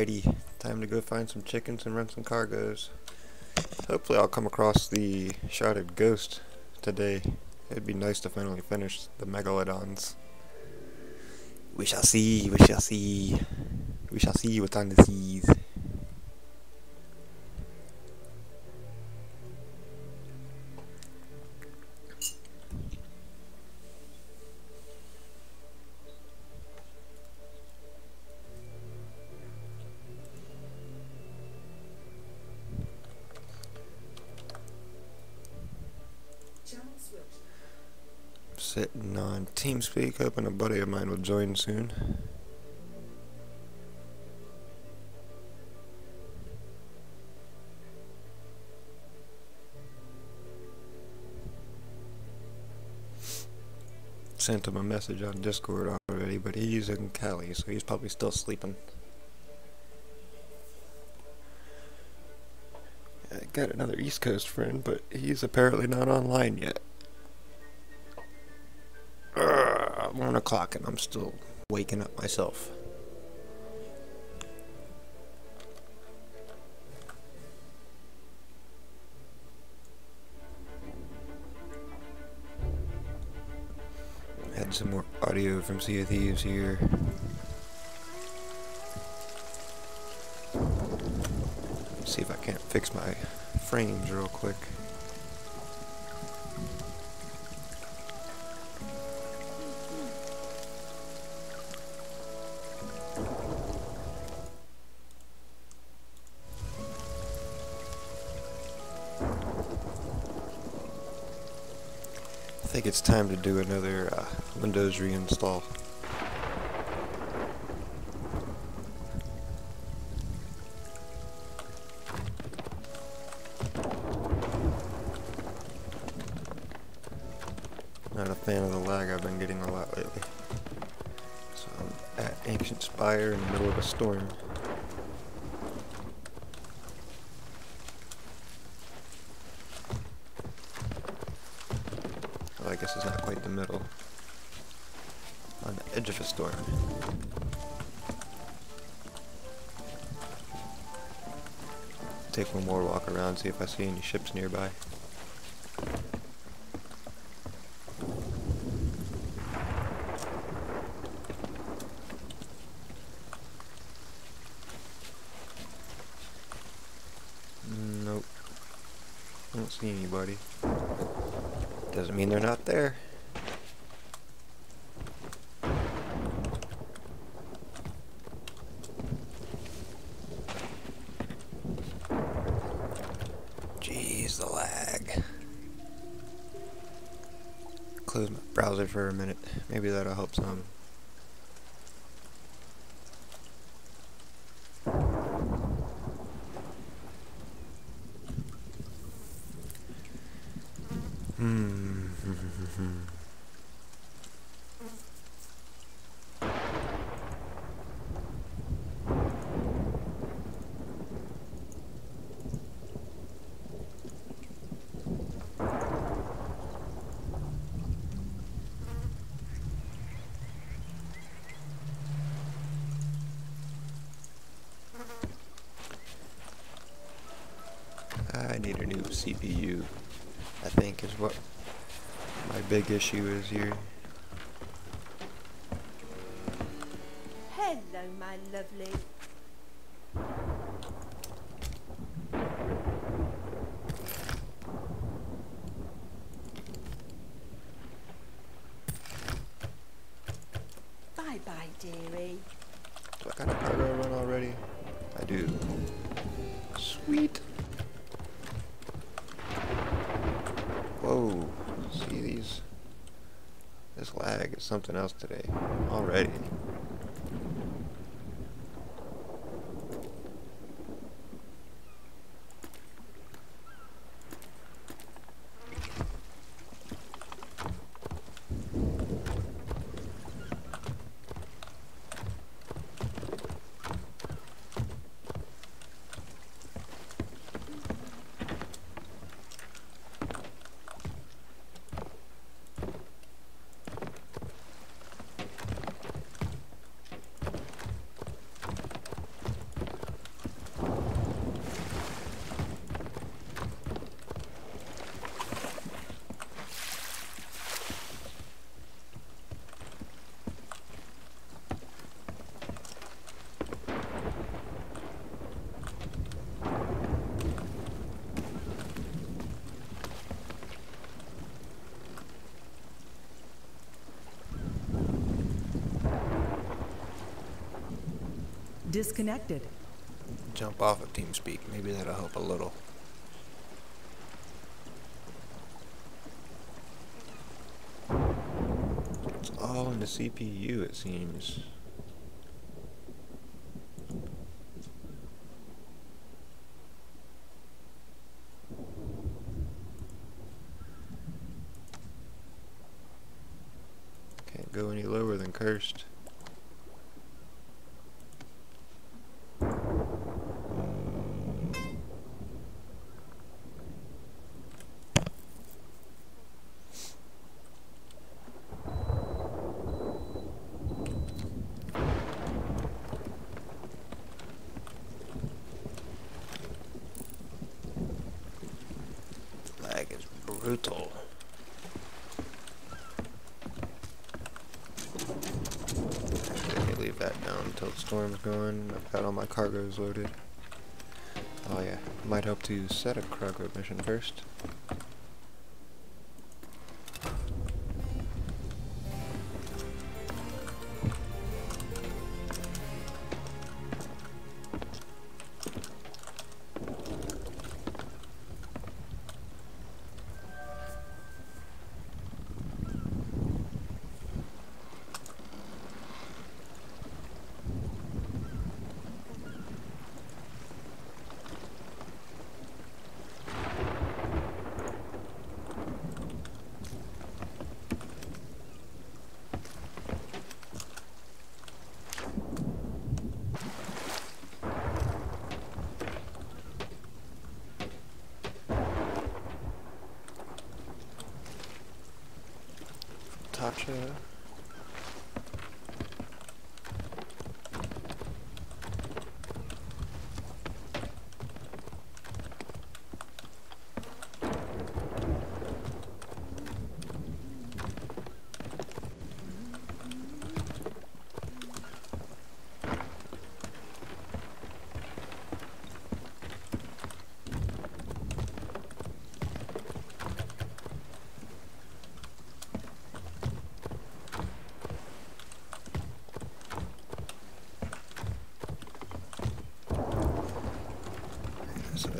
Alrighty, time to go find some chickens and run some cargoes. Hopefully I'll come across the shrouded ghost today. It'd be nice to finally finish the megalodons. We shall see, we shall see. We shall see what's on the seas. TeamSpeak, hoping a buddy of mine will join soon. Sent him a message on Discord already, but he's in Cali, so he's probably still sleeping. I got another East Coast friend, but he's apparently not online yet. Uh, one o'clock and I'm still waking up myself. Had some more audio from Sea of Thieves here. See if I can't fix my frames real quick. It's time to do another uh, Windows reinstall. See if I see any ships nearby. Nope. I don't see anybody. Doesn't mean they're not there. Jeez, the lag. Close my browser for a minute. Maybe that'll help some. Hmm. I need a new CPU. I think is what my big issue is here. Hello, my lovely. Bye bye, dearie. Do I got a cargo run already? I do. Sweet. Whoa. See these? This lag is something else today. Already. Disconnected. Jump off of TeamSpeak. Maybe that'll help a little. It's all in the CPU, it seems. Can't go any lower than cursed. Lag is brutal. Let me leave that down until the storm's going. I've my cargoes loaded. Oh yeah, might help to set a cargo mission first.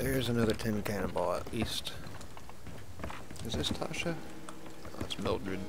There's another tin cannonball at least. Is this Tasha? Oh, it's Mildred.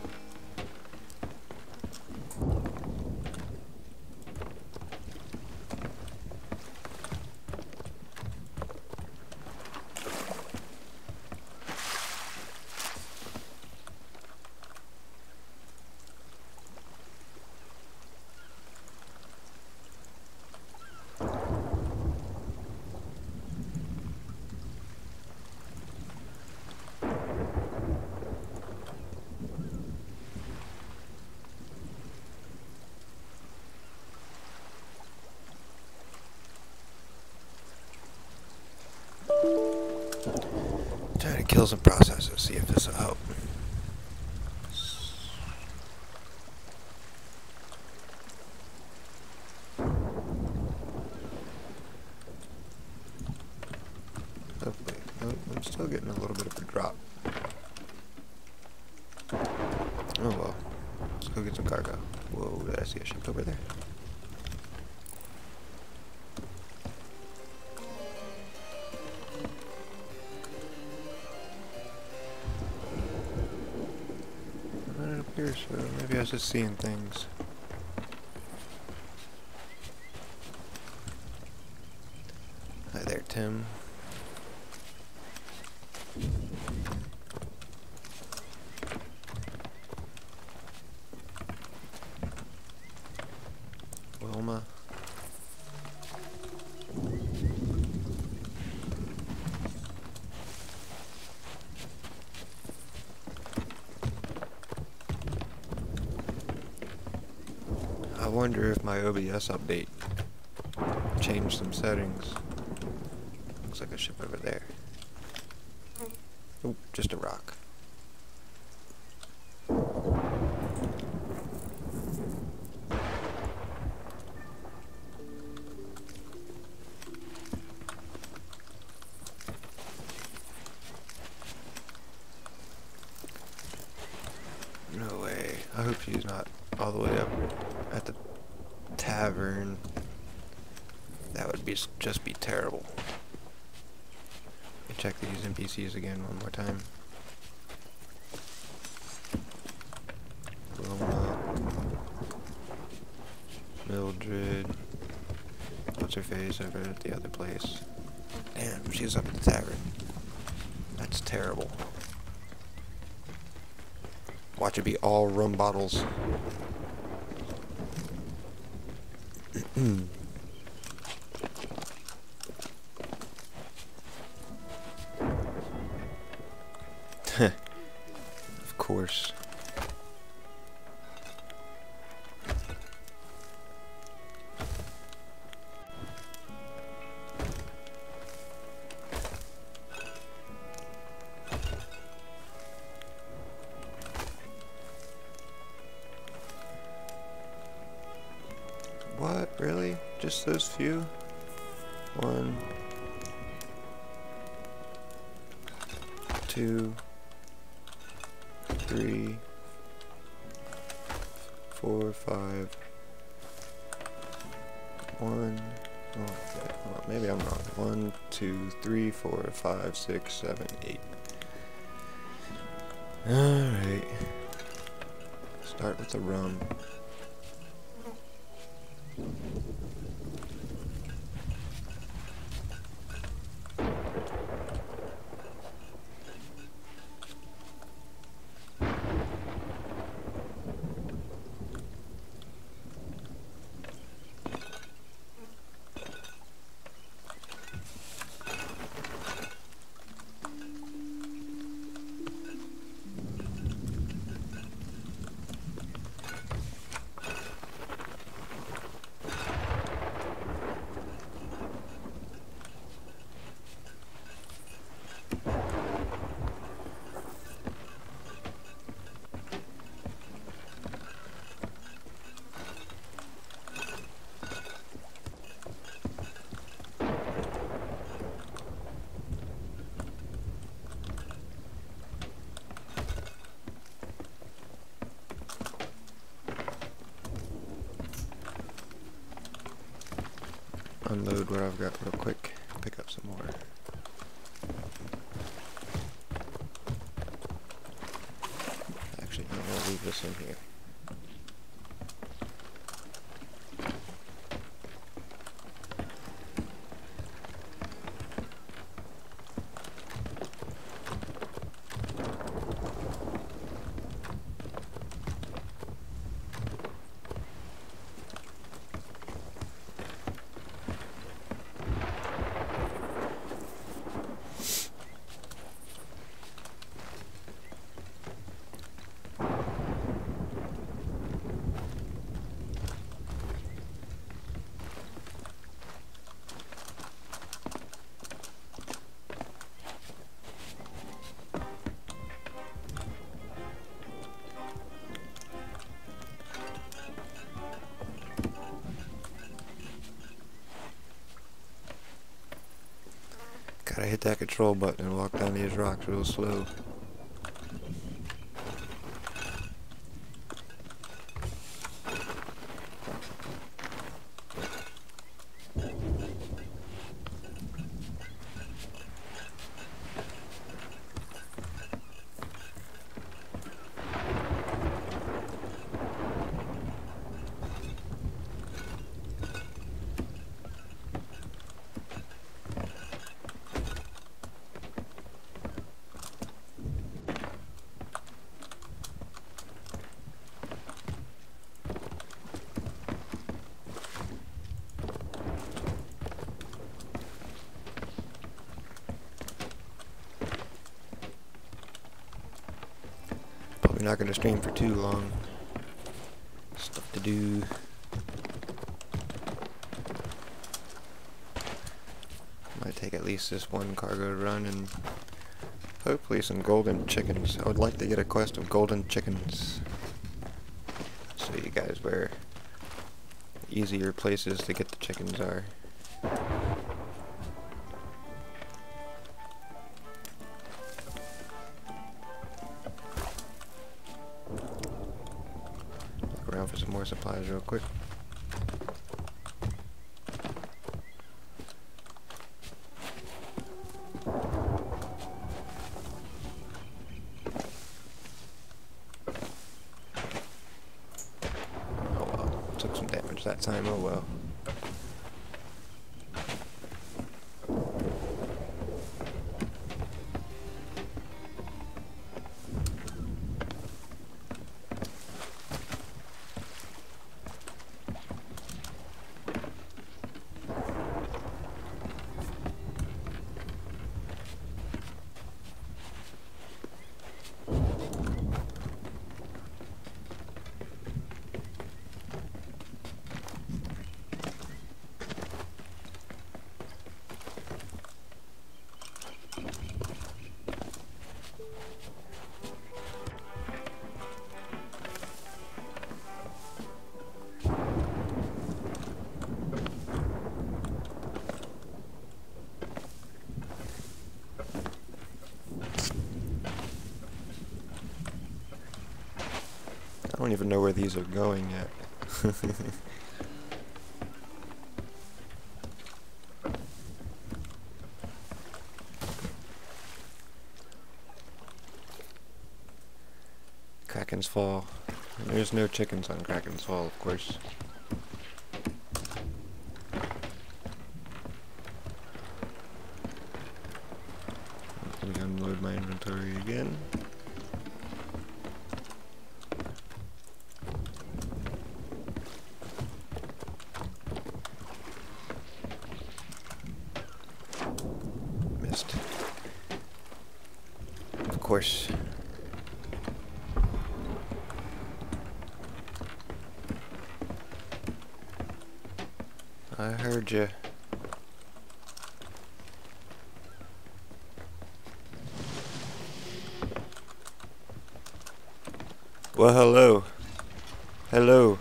So. Maybe I was just seeing things. Wonder if my OBS update changed some settings. Looks like a ship over there. Oh, just a rock. No way. I hope she's not all the way up at the tavern. That would be s- just be terrible. Let me check these NPCs again one more time. Roma, Mildred, what's her face over at the other place? Damn, she's up at the tavern. That's terrible. Watch it be all rum bottles. of course. Few? One. Two. Three. Four, five. One. Oh, okay, well, maybe I'm wrong. One, two, three, four, five, six, seven, eight. Alright. Start with the rum. Hit that control button and walk down these rocks real slow. Not gonna stream for too long. Stuff to do. Might take at least this one cargo run and hopefully some golden chickens. I would like to get a quest of golden chickens. Show you guys where easier places to get the chickens are. These are going yet. Kraken's Fall. There's no chickens on Kraken's Fall, of course. Let me unload my inventory again. Missed. Of course. I heard you. Well, hello. Hello.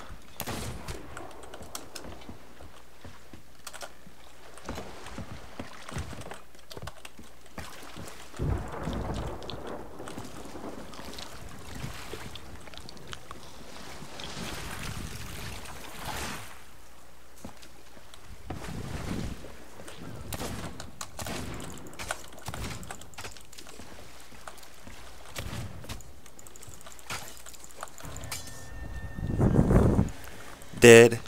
Dead.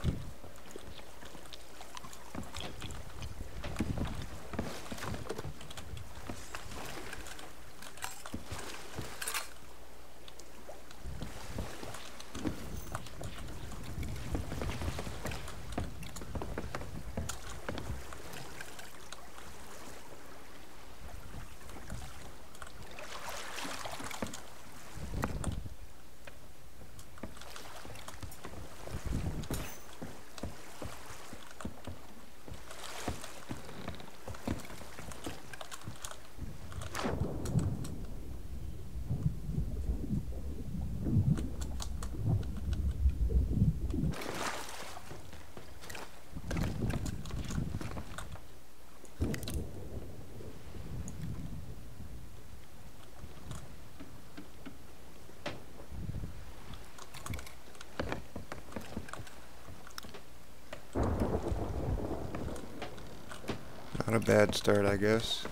Bad start, I guess.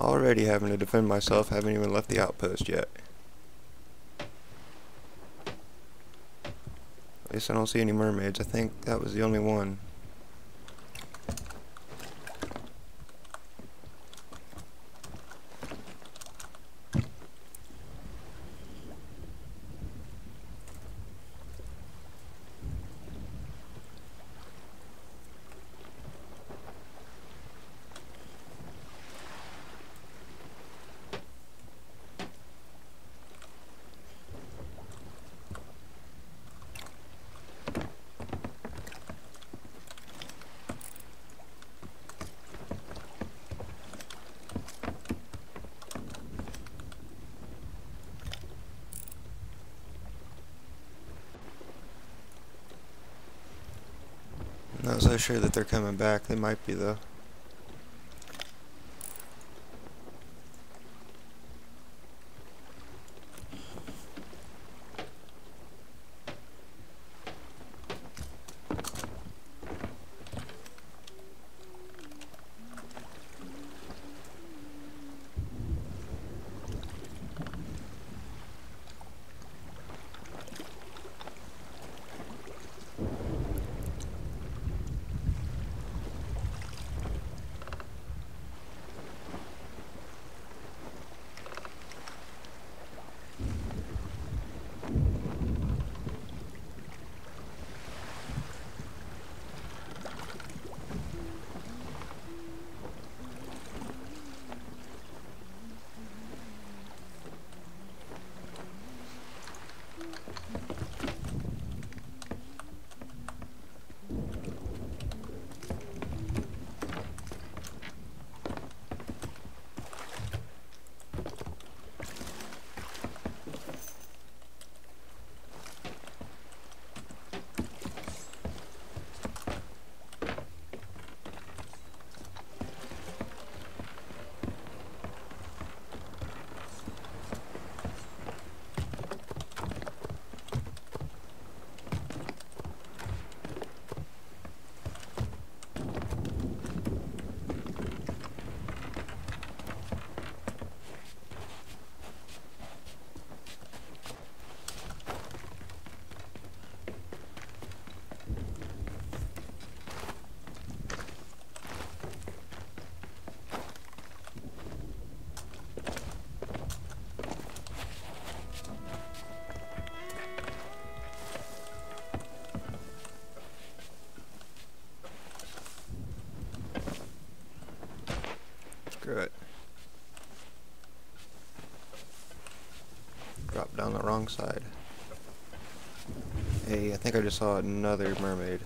Already having to defend myself, haven't even left the outpost yet. At least I don't see any mermaids. I think that was the only one. Not sure that they're coming back. They might be though. Screw it. Drop down the wrong side. Hey, I think I just saw another mermaid.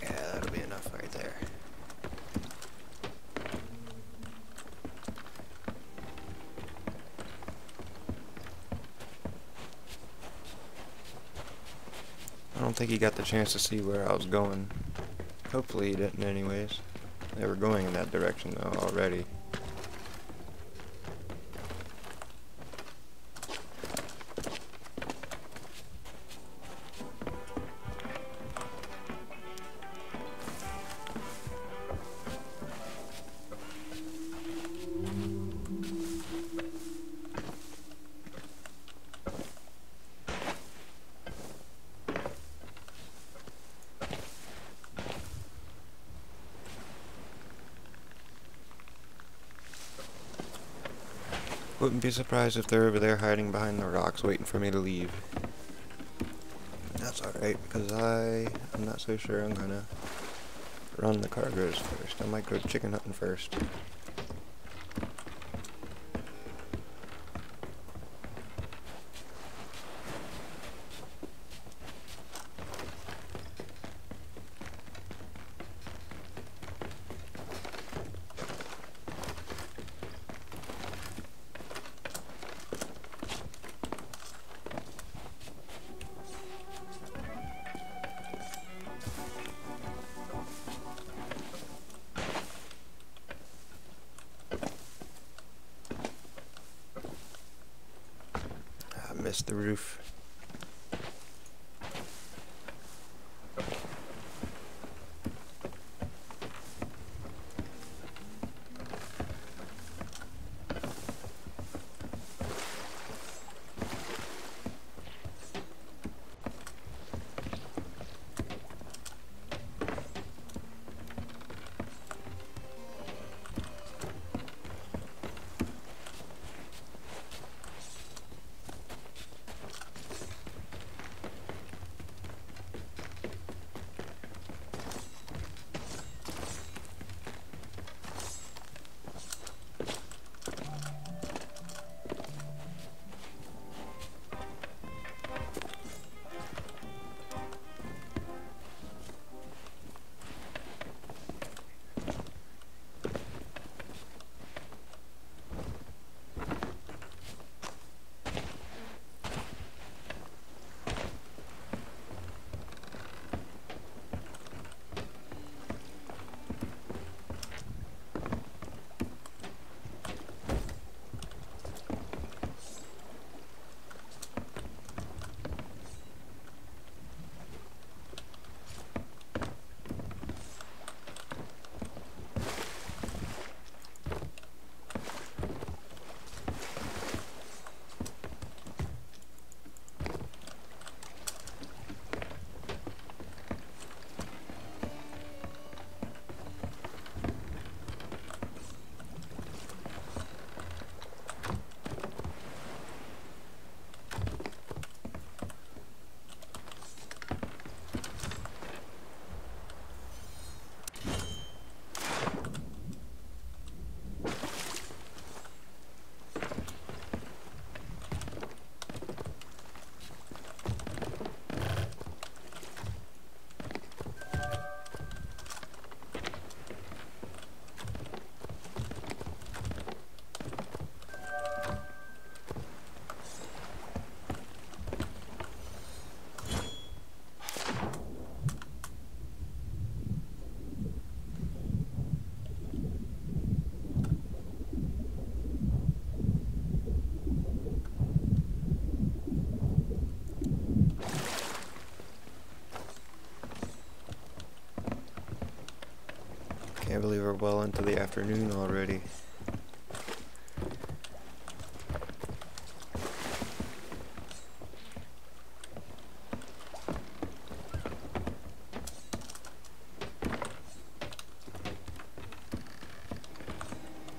Yeah, that'll be enough right there. I don't think he got the chance to see where I was going. Hopefully he didn't anyways. They were going in that direction though already. Wouldn't be surprised if they're over there hiding behind the rocks waiting for me to leave. That's alright, because I am not so sure I'm gonna run the cargoes first. I might go chicken hunting first. Believe we're well into the afternoon already.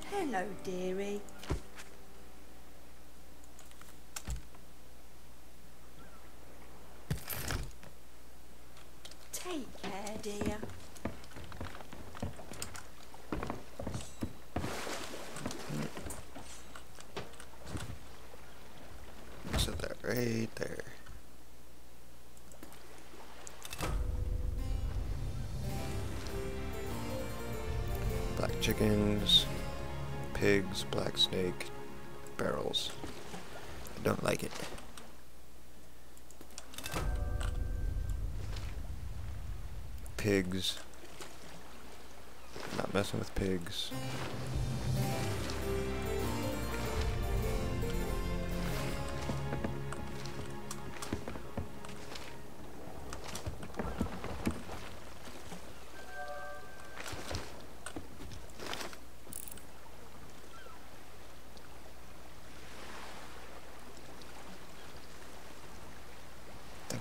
Hello, dearie. Black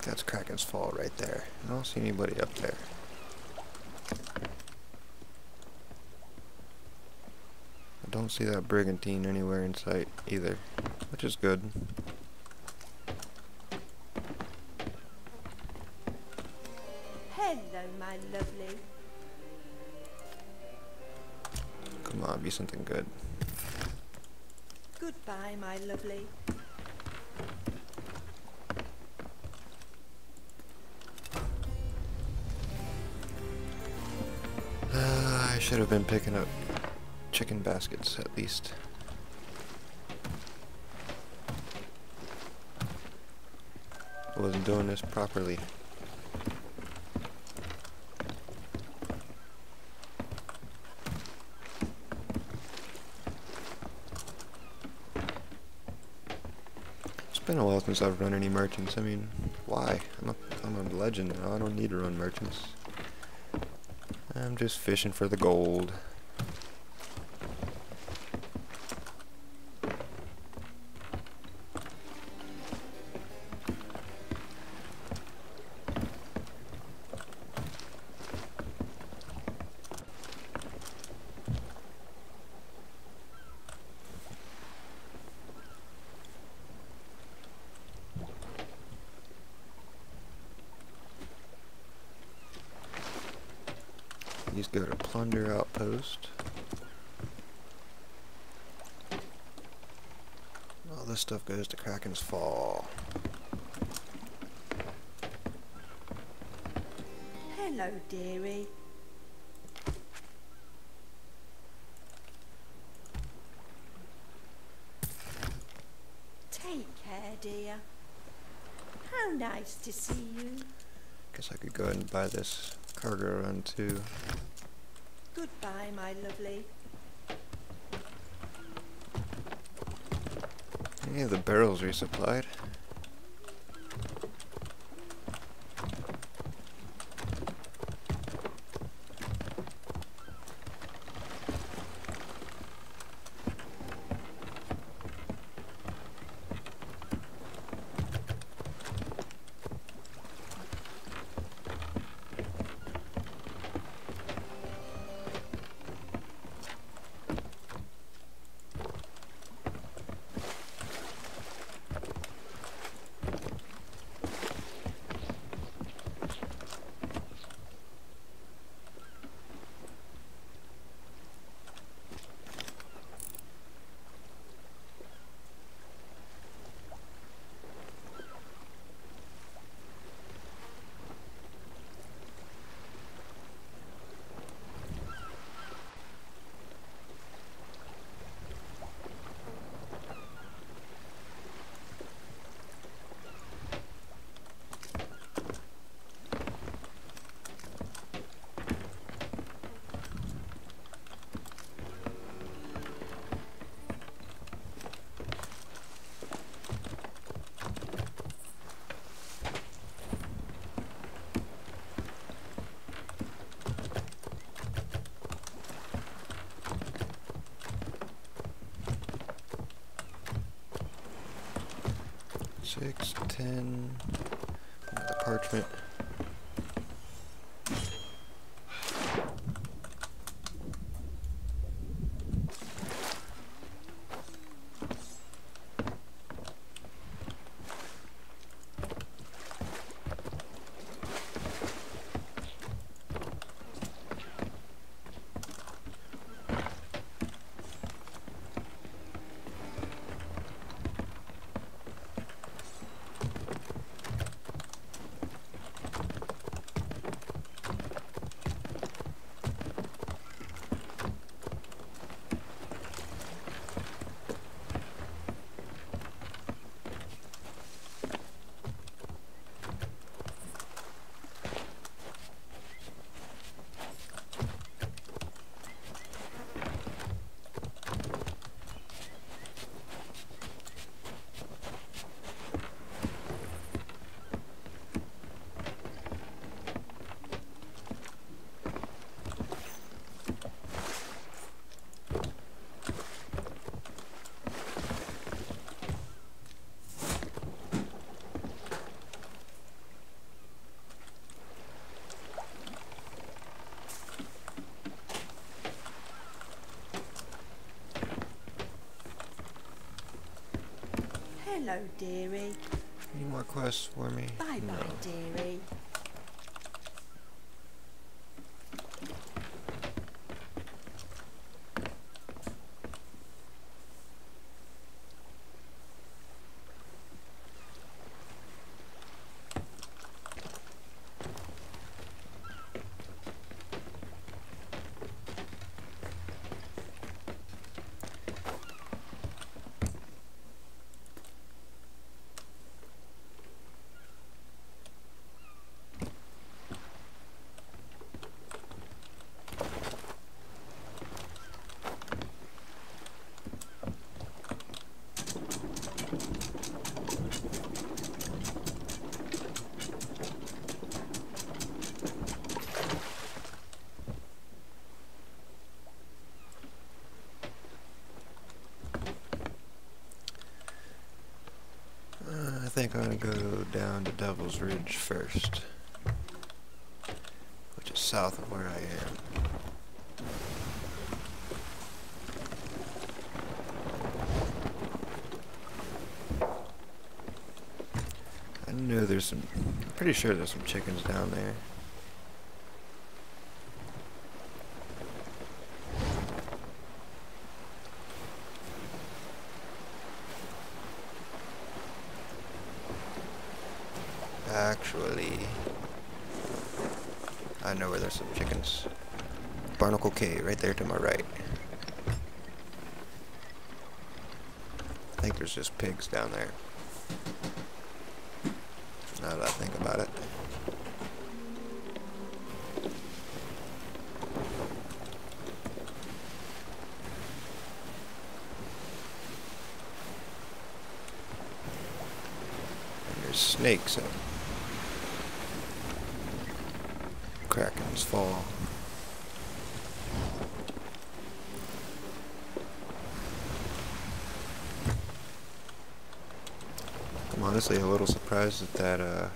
that's Kraken's Fall right there. I don't see anybody up there. I don't see that brigantine anywhere in sight either, which is good. Hello, my lovely. Come on, be something good. Goodbye, my lovely. Been picking up chicken baskets at least. I wasn't doing this properly. It's been a while since I've run any merchants. I mean, why? I'm a, I'm a legend now. I don't need to run merchants. I'm just fishing for the gold. He's got a outpost. All this stuff goes to Kraken's Fall. Hello, dearie. Take care, dear. How nice to see you. Guess I could go ahead and buy this cargo run too. Goodbye, my lovely. Any of the barrels resupplied? Hello, dearie. Any more quests for me? Bye No. dearie. Uh, I think I'm gonna go down Ridge first. Which is south of where I am. I know there's some, I'm pretty sure there's some chickens down there. Actually, I know where there's some chickens. Barnacle Cay, right there to my right. I think there's just pigs down there. Now that I think about it. And there's snakes in 'em. Kraken's Fall. I'm honestly a little surprised that that uh,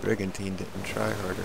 brigantine didn't try harder.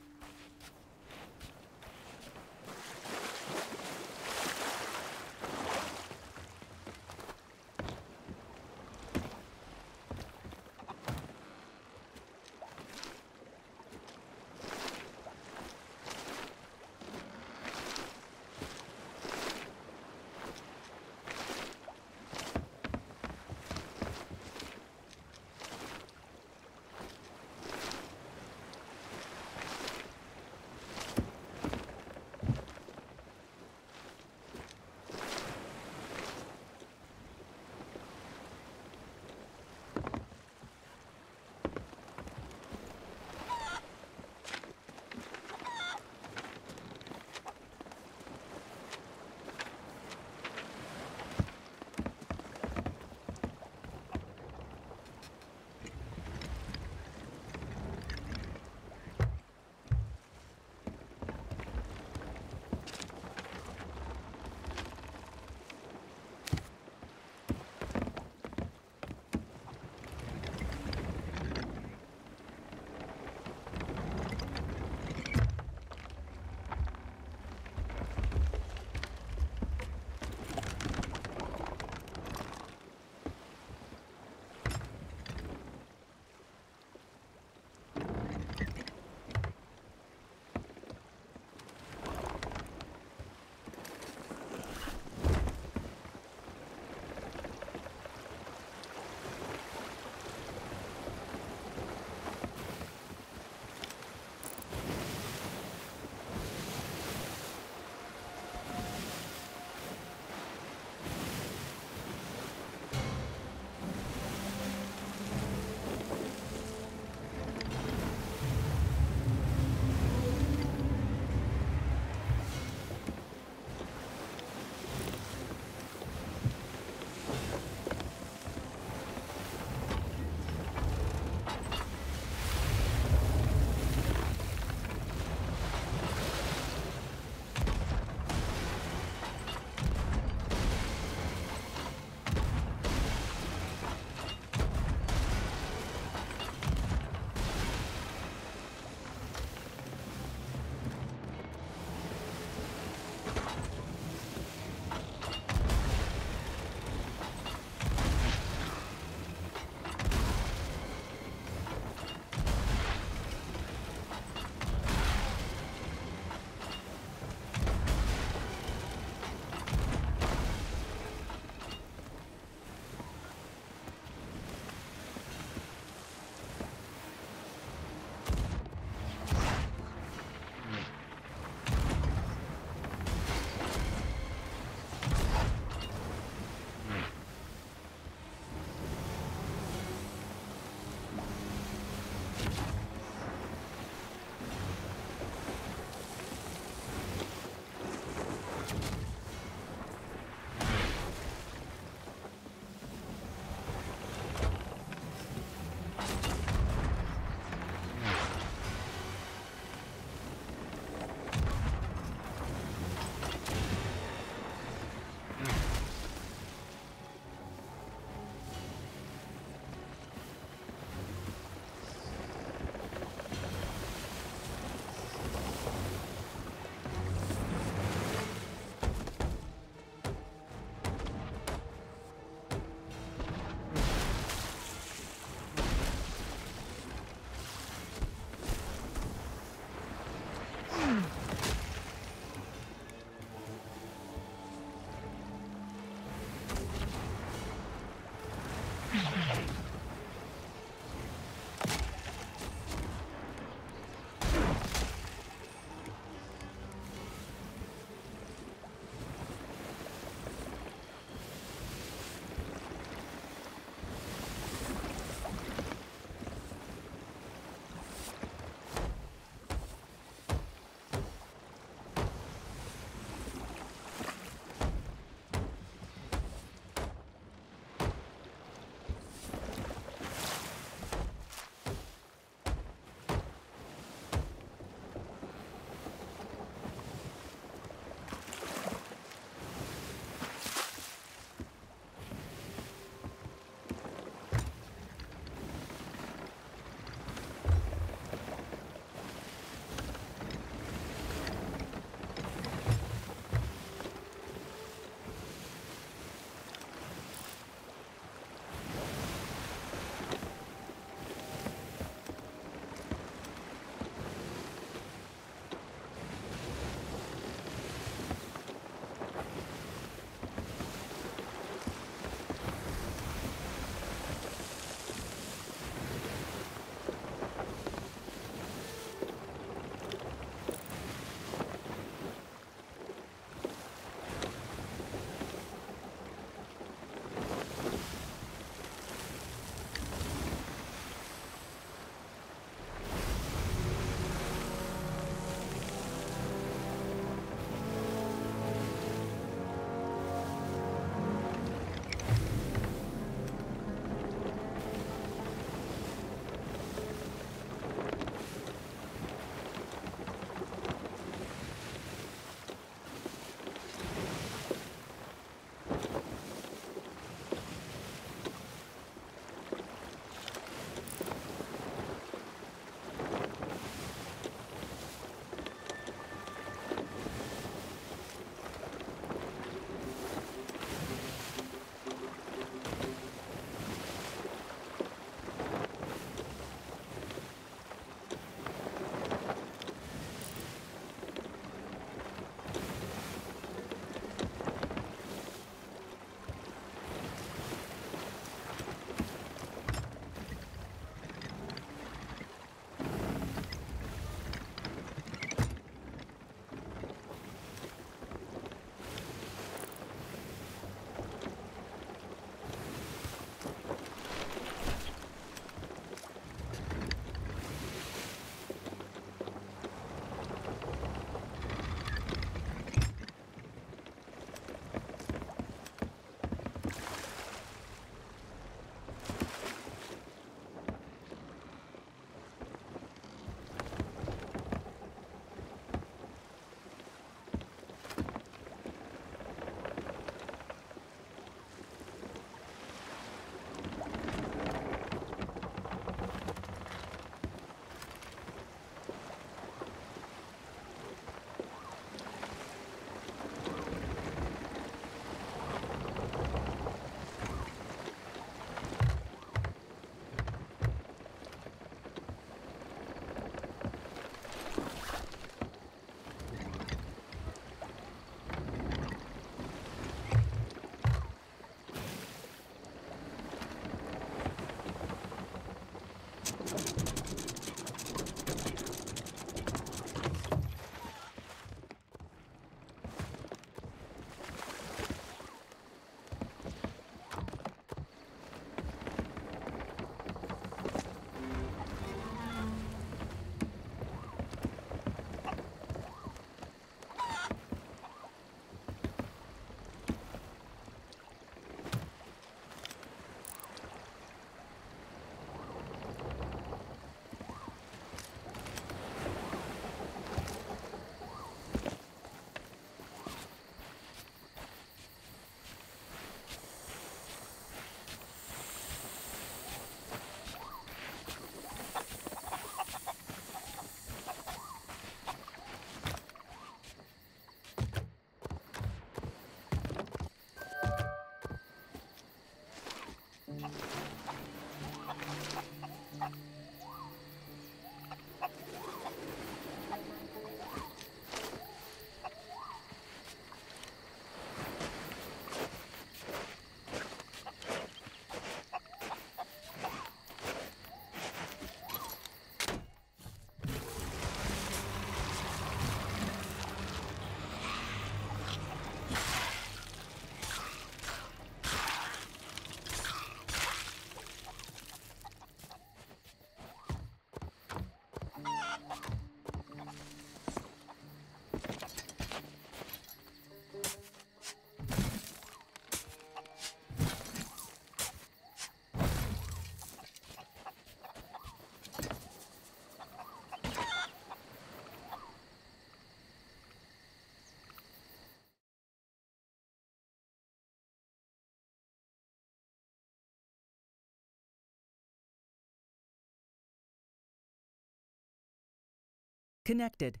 Connected.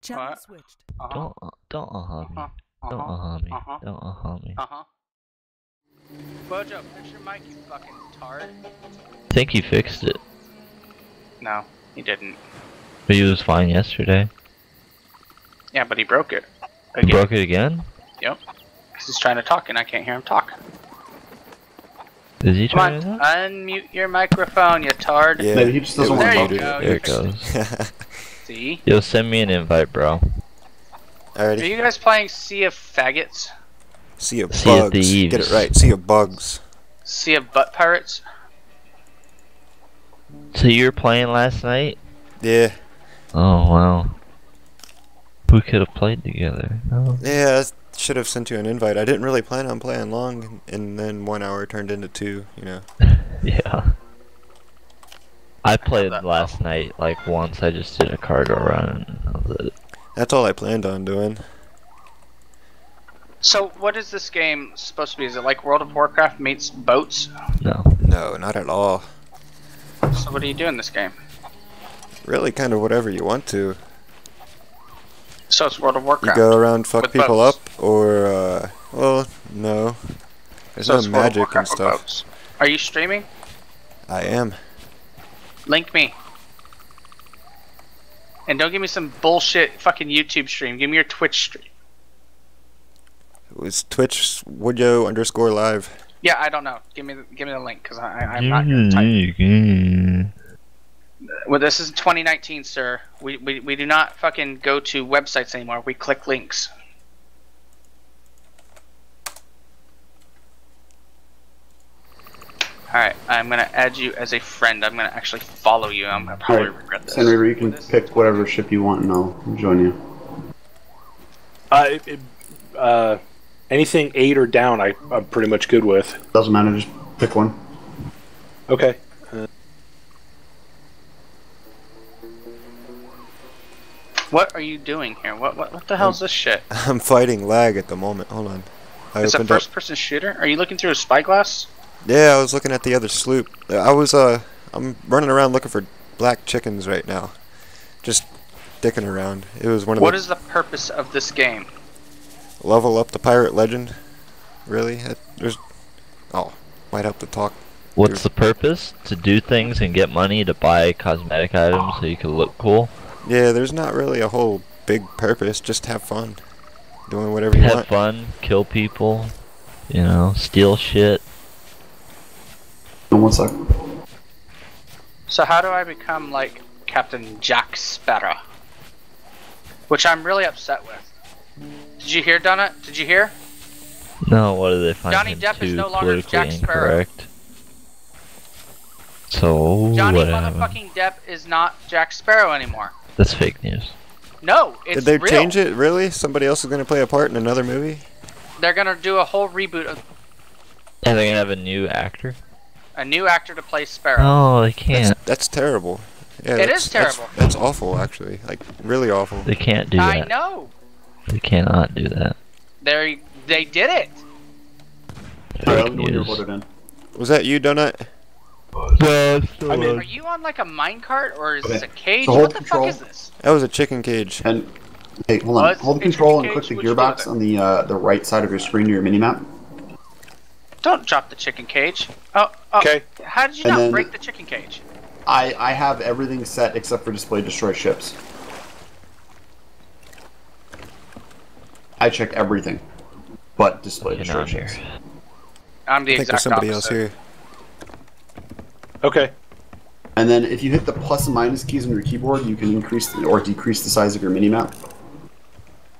Channel What? switched. Uh-huh. Don't uh, don't uh me. Uh-huh. Don't Uh-huh. uh me. Uh-huh. Don't uh me. Uh-huh. Bojo, fix your mic, you fucking tard. think he fixed it, No, he didn't. but he was fine yesterday. Yeah, but he broke it. He Again. broke it again. Yep. Because he's trying to talk and I can't hear him talk. Is he Come trying on, to? unmute your microphone, you tard. Yeah. Maybe he just doesn't it want There to you talk. go. There it goes. muted. See? Yo, send me an invite, bro. Are you guys playing Sea of Faggots? Sea of Sea of bugs. Get it right. Sea of bugs. Sea of Butt Pirates? So you were playing last night? Yeah. Oh wow. We could have played together. Oh. Yeah. I should have sent you an invite. I didn't really plan on playing long, and then one hour turned into two. You know. Yeah. I played that last night like once. I just did a cargo run. And that was it. That's all I planned on doing. So, what is this game supposed to be? Is it like World of Warcraft meets boats? No. No, not at all. So, what do you do in this game? Really, kind of whatever you want to. So, it's World of Warcraft. You go around, fuck With people boats. up, or uh, well, no. There's so no it's World magic and stuff. boats. Are you streaming? I am. Link me. And don't give me some bullshit fucking YouTube stream. Give me your Twitch stream. It was Twitch Wodyo underscore live. Yeah, I don't know. Give me the, give me the link because I, I- I'm not gonna type. Well, this is 2019, sir. We, we we do not fucking go to websites anymore. We click links. All right, I'm gonna add you as a friend. I'm gonna actually follow you. I'm gonna probably Alright, regret this. Sand Reaver, you can pick whatever ship you want and I'll join you. Uh, it, it- uh, anything eight or down, I, I'm pretty much good with. Doesn't matter, just pick one. Okay. What are you doing here? What what, what the hell's this shit? I'm fighting lag at the moment. Hold on. I It's a first-person shooter. Are you looking through a spyglass? Yeah, I was looking at the other sloop. I was uh, I'm running around looking for black chickens right now. Just dicking around. It was one of What the is the purpose of this game? level up the pirate legend. Really? It- There's oh, might have to talk. What's the purpose? To do things and get money to buy cosmetic items so you can look cool. Yeah, there's not really a whole big purpose. Just have fun, doing whatever you Have want. Have fun, kill people, you know, steal shit. In one sec. So how do I become like Captain Jack Sparrow? Which I'm really upset with. Did you hear, Donut? Did you hear? No, what do they find Johnny him Depp is no longer politically Jack Sparrow. incorrect? So Johnny what happened? motherfucking Depp is not Jack Sparrow anymore. That's fake news. No, it's Did they real. change it? Really? Somebody else is gonna play a part in another movie? They're gonna do a whole reboot of And they're gonna have a new actor. a new actor to play Sparrow. Oh, they can't. that's terrible. Yeah, It that's, is that's- terrible. That's, awful, actually. Like really awful. They can't do I that. I know. They cannot do that. They they did it. Fake Alright, let me know when you're news. Was that you, Donut? No, I mean- Are you on like a minecart or is this a cage? so what the control. fuck is this? That was a chicken cage. And hey, hold on. What? Hold the control and click the what you do with gearbox on the uh, the right side of your screen to your minimap. Don't drop the chicken cage. Oh, oh. Okay. How did you And not break the chicken cage? I I have everything set except for display destroy ships. I check everything, but display Get destroy on here. ships. I'm the I think there's somebody opposite. else here. Okay. And then if you hit the plus and minus keys on your keyboard, you can increase the, or decrease the size of your minimap.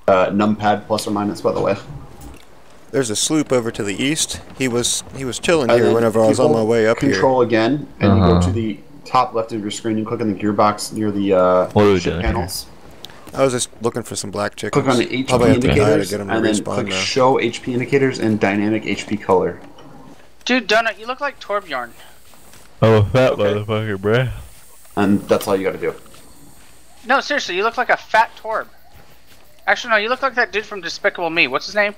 Uh, numpad plus or minus, by the way. There's a sloop over to the east. He was he was chilling And here whenever I was on my way up here. Control again, and you Uh-huh. go to the top left of your screen. You click on the gearbox near the uh, What are we ship panels. here. I was just looking for some black chickens. Click on the HP Probably have to to indicators, get them to and then click now. Show HP indicators and Dynamic HP color. Dude, Donut, you look like Torbjorn. I'm a fat Okay. motherfucker, bruh. And that's all you got to do. No, seriously, you look like a fat Torb. Actually, no, you look like that dude from Despicable Me. What's his name?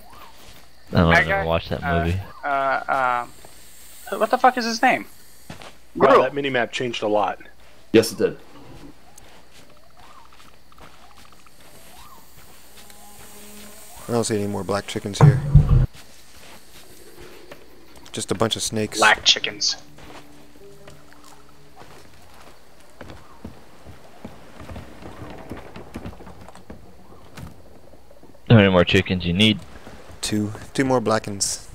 I don't That even guy? watch that Uh, movie. Uh, um, what the fuck is his name? Wow, Gru. that minimap changed a lot. Yes, it did. I don't see any more black chickens here. Just a bunch of snakes. Black chickens. How many more chickens you need? Two two more blackens.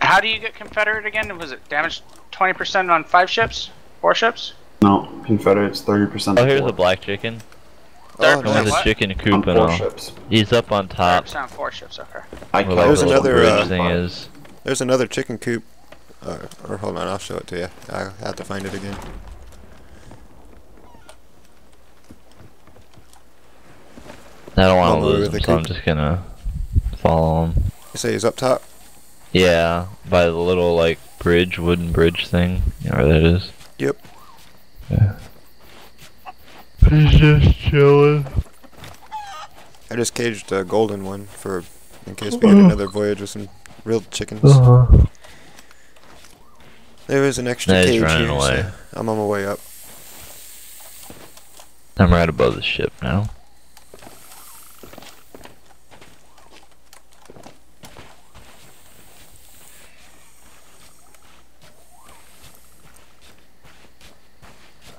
How do you get Confederate again? Was it damage 20% on five ships? Four ships? No, Confederates thirty percent. Oh, here's a black chicken. Oh, Come Nice. with a chicken coop and four all. ships. He's up on top. 5% on four ships, okay. I Where count like There's the another, uh, thing is. There's another chicken coop. Uh, or hold on, I'll show it to you. I have to find it again. I don't want to lose him, so I'm just gonna follow him. You say he's up top? Yeah, by the little like bridge, wooden bridge thing. You know where that is? Yep. Yeah. He's just chilling. I just caged a golden one for in case we had another voyage with some real chickens. Uh-huh. There is an extra cage here, away. so I'm on my way up. I'm right above the ship now.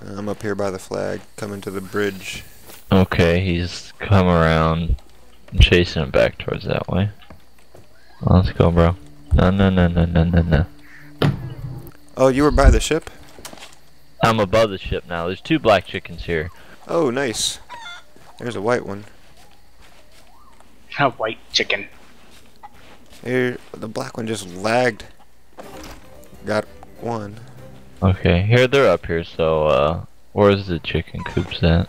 I'm up here by the flag, coming to the bridge. Okay, he's come around. I'm chasing him back towards that way. Let's go, bro. No, no, no, no, no, no, no. Oh, you were by the ship? I'm above the ship now. There's two black chickens here. Oh, nice. There's a white one. A white chicken. Here, the black one just lagged. Got one. Okay, here they're up here. So, uh, where's the chicken coops at?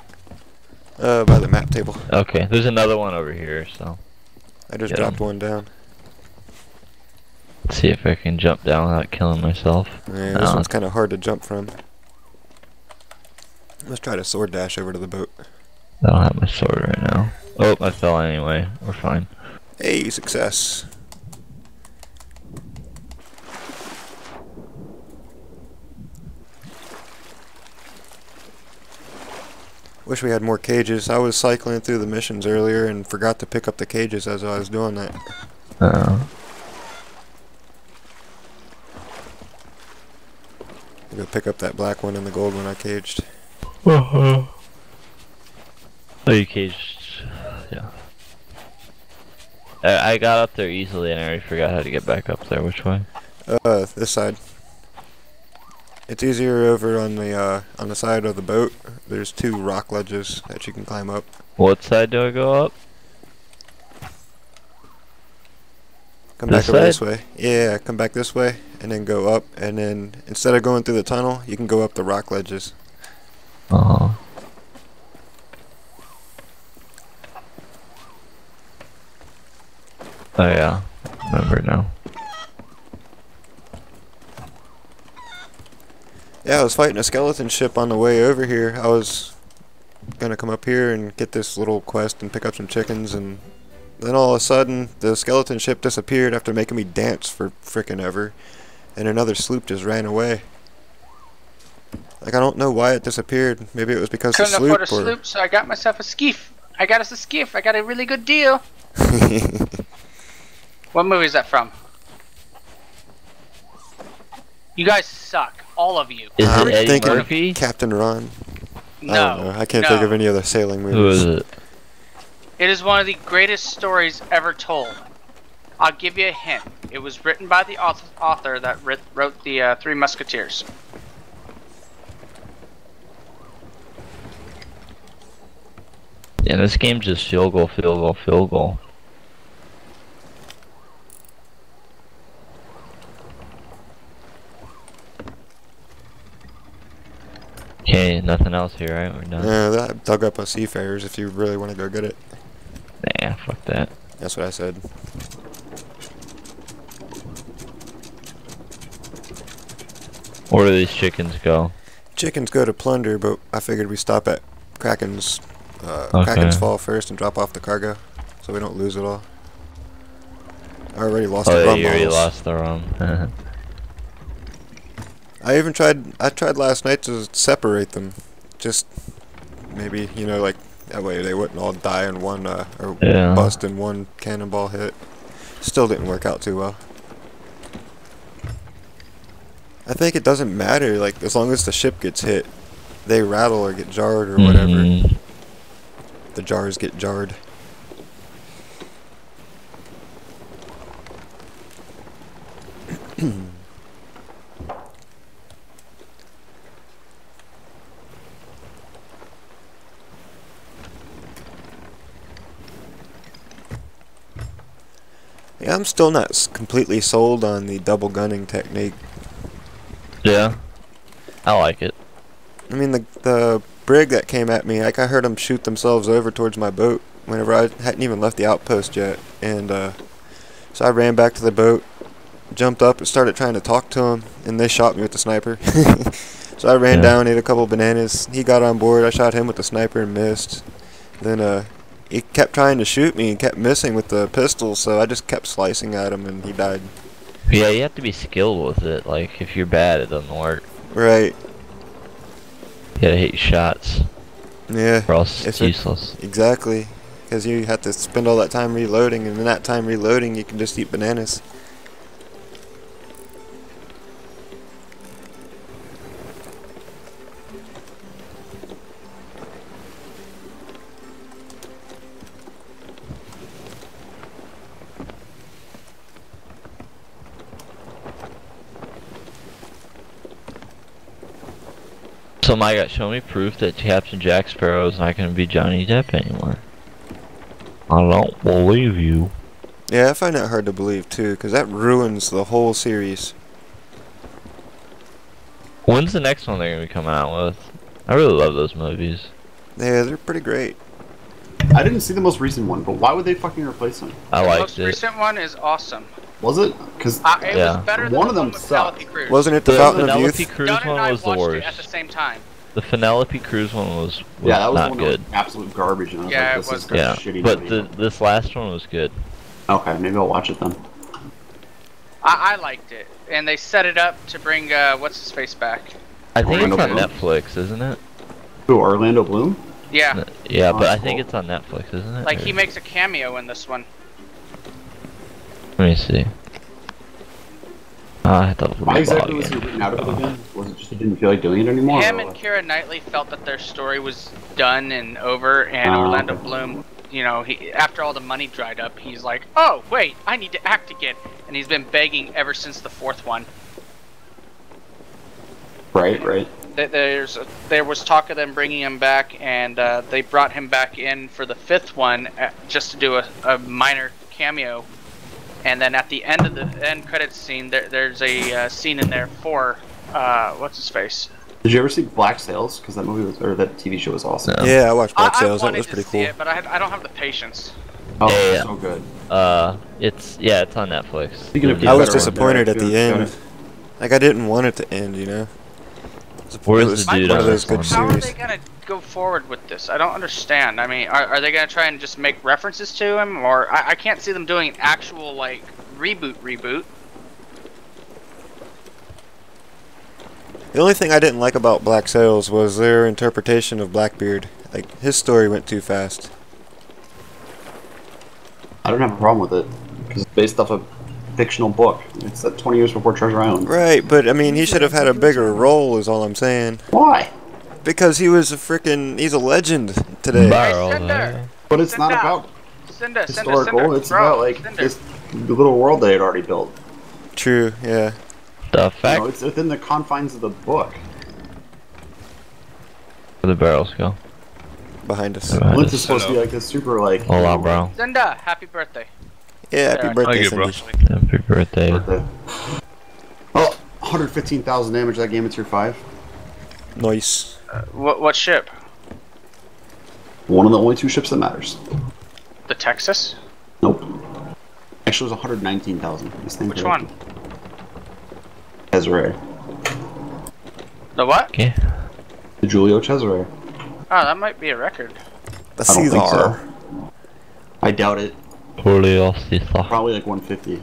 Uh, by the map table. Okay, there's another one over here. So, I just Get dropped 'em. one down. let's see if I can jump down without killing myself. Yeah, this one's kind of hard to jump from. Let's try to sword dash over to the boat. I don't have my sword right now. Oh, I fell anyway. We're fine. Hey, success. Wish we had more cages. I was cycling through the missions earlier and forgot to pick up the cages as I was doing that. Uh, Go pick up that black one and the gold one I caged. Uh -huh. oh, you caged. Yeah. I, I got up there easily and I already forgot how to get back up there. Which way? Uh, this side. It's easier over on the uh, on the side of the boat. There's two rock ledges that you can climb up. What side do I go up? Come This back over this way. Yeah, come back this way and then go up and then instead of going through the tunnel, you can go up the rock ledges. Uh huh. Oh yeah, remember now. Yeah, I was fighting a skeleton ship on the way over here. I was gonna come up here and get this little quest and pick up some chickens and then all of a sudden the skeleton ship disappeared after making me dance for frickin' ever and another sloop just ran away. Like I don't know why it disappeared. Maybe it was because the Couldn't sloop afford a or sloop, so I got myself a skiff. I got us a skiff. I got a really good deal. What movie is that from? You guys suck, all of you. Is I'm it Eddie thinking Murphy? Captain Ron. No, I don't know. I can't no. think of any other sailing movies. Who is it? It is one of the greatest stories ever told. I'll give you a hint. It was written by the author, author that writ, wrote the uh, Three Musketeers. Yeah, this game's just field goal, field goal, field goal. Okay, nothing else here, right? We're done. Yeah, that dug up a seafarers if you really want to go get it. Nah, fuck that. That's what I said. Where do these chickens go? Chickens go to plunder, but I figured we stop at Kraken's uh, Okay. Kraken's Fall first and drop off the cargo, so we don't lose it all. I already lost Oh, the rum you already lost the rum. I even tried. I tried last night to separate them, just maybe you know like that way they wouldn't all die in one uh, or Yeah. bust in one cannonball hit. Still didn't work out too well. I think it doesn't matter. Like as long as the ship gets hit, they rattle or get jarred or whatever. Mhm. The jars get jarred. Yeah, I'm still not completely sold on the double gunning technique. Yeah. I like it. I mean, the the brig that came at me, like I heard them shoot themselves over towards my boat whenever I hadn't even left the outpost yet, and uh, so I ran back to the boat, jumped up, and started trying to talk to them, and they shot me with the sniper. so I ran Yeah. down, ate a couple bananas. He got on board. I shot him with the sniper and missed. Then uh, he kept trying to shoot me and kept missing with the pistol, so I just kept slicing at him, and he died. Yeah, you have to be skilled with it. Like, if you're bad, it doesn't work. Right? You gotta hit your shots, Yeah. or else it's it- useless. Exactly. Because you have to spend all that time reloading, and in that time reloading, you can just eat bananas. So my God, show me proof that Captain Jack Sparrow is not gonna be Johnny Depp anymore. I don't believe you. Yeah, I find that hard to believe too, because that ruins the whole series. When's the next one they're gonna be coming out with? I really love those movies. Yeah, they're pretty great. I didn't see the most recent one, but why would they fucking replace him? I liked it. the most it. recent one is awesome. Was it? Because Uh, it Yeah. was better than One of them one with sucked. Penelope Cruz. Wasn't it the, The Fountain of Penelope Youth? Cruz Dunn one was the watched worst. at the same time. The Penelope Cruz one was, was yeah, that was not the one good. that was absolute garbage. And I was Yeah, like, it this was is Yeah, shitty. but the, this last one was good. okay, maybe I'll watch it then. I, I liked it, and they set it up to bring uh, what's his face back. I think it's on Bloom? Netflix, isn't it? Who? Orlando Bloom? Yeah, Yeah, Oh, but I think cool. it's on Netflix, isn't it? like Or- he makes a cameo in this one. Let me see. Ah, I have to look Why exactly log was he written out of it again? Was it just he didn't feel like doing it anymore? Him and what? Keira Knightley felt that their story was done and over, and Oh, Orlando. Bloom, you know, he after all the money dried up, he's like, "Oh wait, I need to act again," and he's been begging ever since the fourth one. Right, right. Th- There's there was talk of them bringing him back, and uh, they brought him back in for the fifth one uh, just to do a, a minor cameo. And then at the end of the end credits scene, there, there's a uh, scene in there for uh, what's his face. Did you ever see Black Sails? Because that movie was, or that TV show was awesome. No. Yeah, I watched Black I, I Sails. That wanted was to pretty see cool. it, but I, had, I don't have the patience. Oh, Yeah, yeah. so good. Uh, it's yeah, it's on Netflix. Speaking of I was better disappointed at the end. Like I didn't want it to end, you know. It was- Where's the dude one on of those this good one? How are they gonna go forward with this? I don't understand. I mean, are, are they gonna try and just make references to him, or I, I can't see them doing an actual like reboot reboot. The only thing I didn't like about Black Sails was their interpretation of Blackbeard. Like his story went too fast. I don't have a problem with it. It's based off a fictional book. It's uh, 20 years before Treasure Island. Right, but I mean, he should have had a bigger role. Is all I'm saying. Why? Because he was a freaking. He's a legend today. Barrel Cinder. there. But it's not about Cinder, Cinder, historical. Cinder. It's Bro, about like Cinder. this the little world they had already built. True. Yeah. The You fact know, it's within the confines of the book. where the barrels go. Behind us. Behind Lintz is supposed to be like this super like. Hold on, bro. Cinder, happy birthday. Yeah. Happy Yeah. birthday, you, bro. Happy birthday. birthday. Oh, 115,000 damage that game at tier 5. Nice. Uh, what, what ship? One of the only two ships that matters. The Texas? Nope. Actually, it was 119,000. This thing Which could- one? Cesare. The what? Okay. The Giulio Cesare. Oh, that might be a record. The I don't Caesar. think so. I doubt it. Julio Cesar. Probably like 150.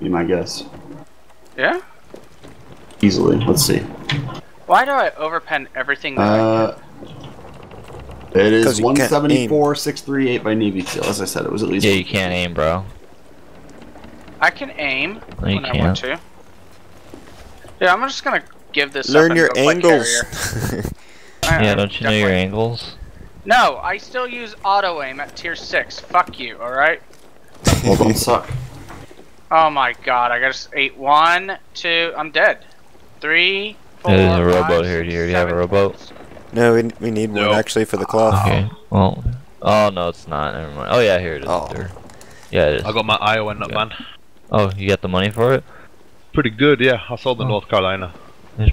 Be my guess. Yeah? Easily. Let's see. Why do I overpen everything that Uh, it 'Cause is 174,638 by Navy SEAL. As I said, it was at least. Yeah, you can't aim, bro. I can aim No, you when I want to. Yeah, I'm just gonna give this up Learn and your angles. I- Yeah, I don't you know your angles? No, I still use auto aim at tier six. Fuck you, alright? Well, don't suck. Oh my god, I just ate one, two, I'm dead. Three, four, Yeah, there's a five, rowboat here. Do you already have a seven. rowboat? no, we, we need one actually for the cloth. Okay. Well. Oh no, it's not. Never mind. Oh yeah, here it is. Oh. There. Yeah, it is. I got my Iowa nut Yeah. man. Oh, you got the money for it? Pretty good, yeah. I sold in Oh. North Carolina.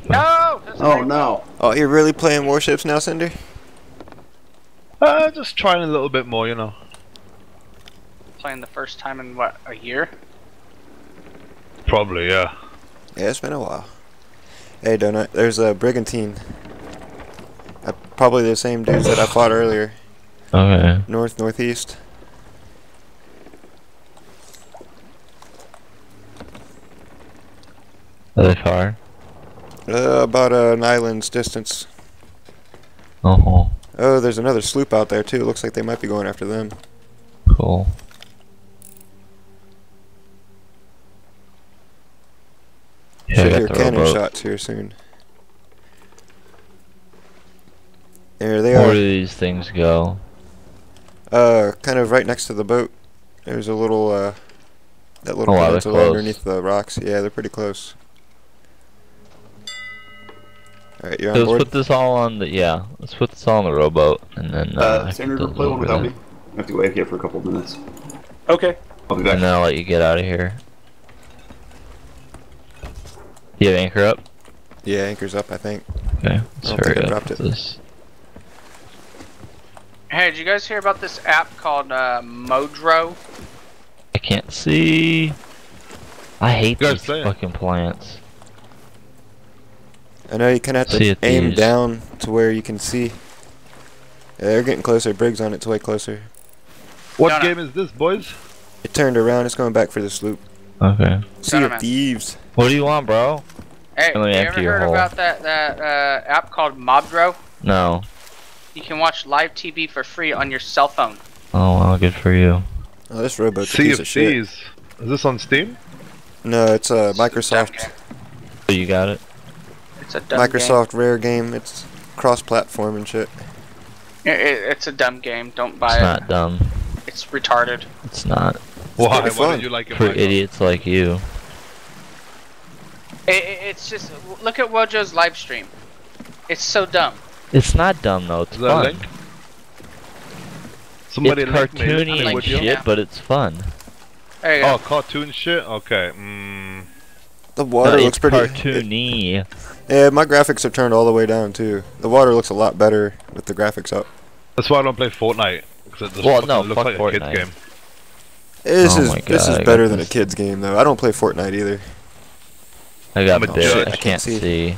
No! Oh no. Oh, you're really playing warships now, Cinder? Uh, just trying a little bit more, you know. Playing the first time in what, a year? Probably, yeah. Yeah, it's been a while. Hey, Donut, there's a brigantine. Uh, probably the same dudes that I fought earlier. Okay. North, northeast. Are they far? Uh, about uh, an island's distance. Oh, Oh, there's another sloop out there too. Looks like they might be going after them. cool. Yeah, Should got hear cannon rowboat. shots here soon. There they Where are. do these things go? Uh, kind of right next to the boat. There's a little uh, that little Oh, wow, they're peninsula close. underneath the rocks. Yeah, they're pretty close. All right, you're So on let's board. put this all on the yeah. Let's put this all on the rowboat and then uh, I Uh, can Standard, play one without me. I have to wait here for a couple of minutes. Okay. I'll be back. And then I'll let you get out of here. Do you have anchor up? Yeah, anchor's up. I think. Okay, let's don't think hurry I up dropped with it. this. Hey, did you guys hear about this app called uh, Mobdro? I can't see. I hate You guys these play fucking plants. I know you kind of have See to aim these. down to where you can see. Yeah, they're getting closer. Briggs on its way closer. What No, no. game is this, boys? It turned around. It's going back for the sloop. Okay. Sea of thieves. What do you want, bro? Hey, Let me you ever heard hole. about that, that uh, app called Mobdro? No. You can watch live TV for free on your cell phone. Oh well, good for you. Oh, this rowboat's a Sea piece of of shit. Is this on Steam? No, it's a It's Microsoft game. You got it? It's a dumb game. Microsoft Rare game. It's cross-platform and shit. It, it, it's a dumb game. Don't buy It's it. not dumb. It's retarded. It's not. Why? pretty Why fun. did you like it? For idiots like you. It, it, it's just look at Wodyo's live stream. It's so dumb. It's not dumb though. It's Is that fun. link? Somebody it's cartoony and shit, Yeah. but it's fun. There you go. Oh, cartoon shit? Okay. Mm. The water No, looks it's pretty. it- cartoony. yeah, my graphics are turned all the way down too. The water looks a lot better with the graphics up. That's why I don't play Fortnite. Because it just Well, fucking no, looks fuck like a Fortnite. kid's game. This Oh is my this is better than a kid's game though. I don't play Fortnite either. I got I'm a bit. judge. I can't See. see.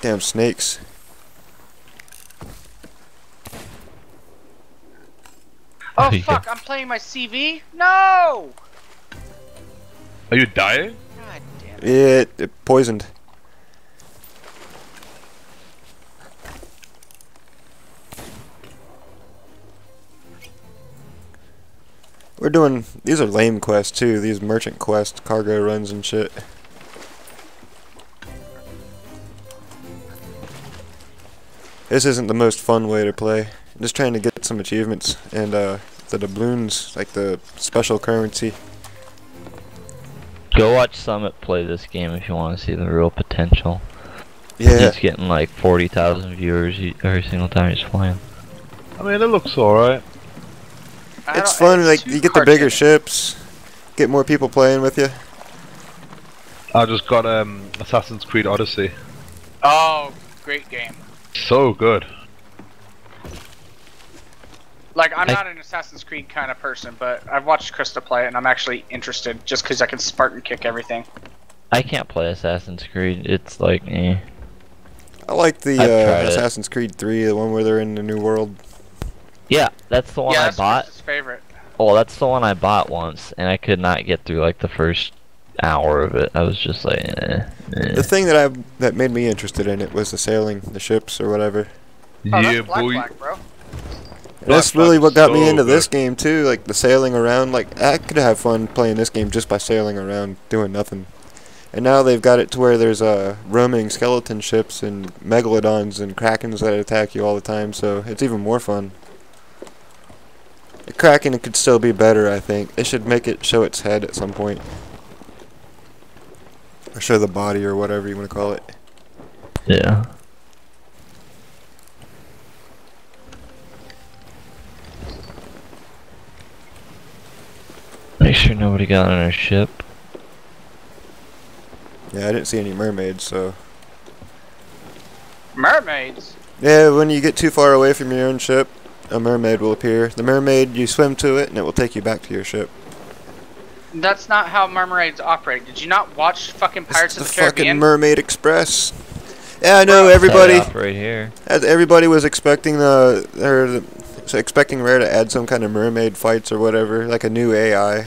Damn snakes. oh you fuck! I'm playing my CV. No. Are you dying? God damn it. It, it poisoned. We're doing these are lame quests too. These merchant quest cargo runs and shit. This isn't the most fun way to play. I'm just trying to get some achievements and uh, the doubloons, like the special currency. Go watch Summit play this game if you want to see the real potential. Yeah, He's getting like 40,000 viewers e- every single time he's playing. I mean, it looks alright. It's don't- fun. Like you get the bigger cartoonish. ships, get more people playing with you. I just got um, Assassin's Creed Odyssey. Oh, great game. So good. Like I'm I- not an Assassin's Creed kind of person, but I've watched Krista play it, and I'm actually interested just because I can Spartan kick everything. I can't play Assassin's Creed. It's like, eh. I like the uh, tried it. Assassin's Creed 3, the one where they're in the new world. Yeah, that's the one yeah, I that's bought. Krista's favorite. Oh, that's the one I bought once, and I could not get through like the first hour of it. I was just like, eh. The thing that I that made me interested in it was the sailing, the ships or whatever. Oh, yeah, that's Black boy. Black, bro. And that's Black really what got me so into this game too, like the sailing around. Like I could have fun playing this game just by sailing around doing nothing. And now they've got it to where there's uh, roaming skeleton ships and megalodons and krakens that attack you all the time, so it's even more fun. The kraken could still be better, I think. They should make it show its head at some point. Or show the body or whatever you want to call it. yeah. Make sure nobody got on our ship. Yeah, I didn't see any mermaids, so. Mermaids. Yeah, when you get too far away from your own ship, a mermaid will appear. The mermaid, you swim to it, and it will take you back to your ship. That's not how mermaids operate. Did you not watch fucking Pirates it's of the the, fucking Caribbean? Mermaid Express. Yeah, I know everybody. Set right here. Everybody was expecting the, or the, expecting Rare to add some kind of mermaid fights or whatever, like a new AI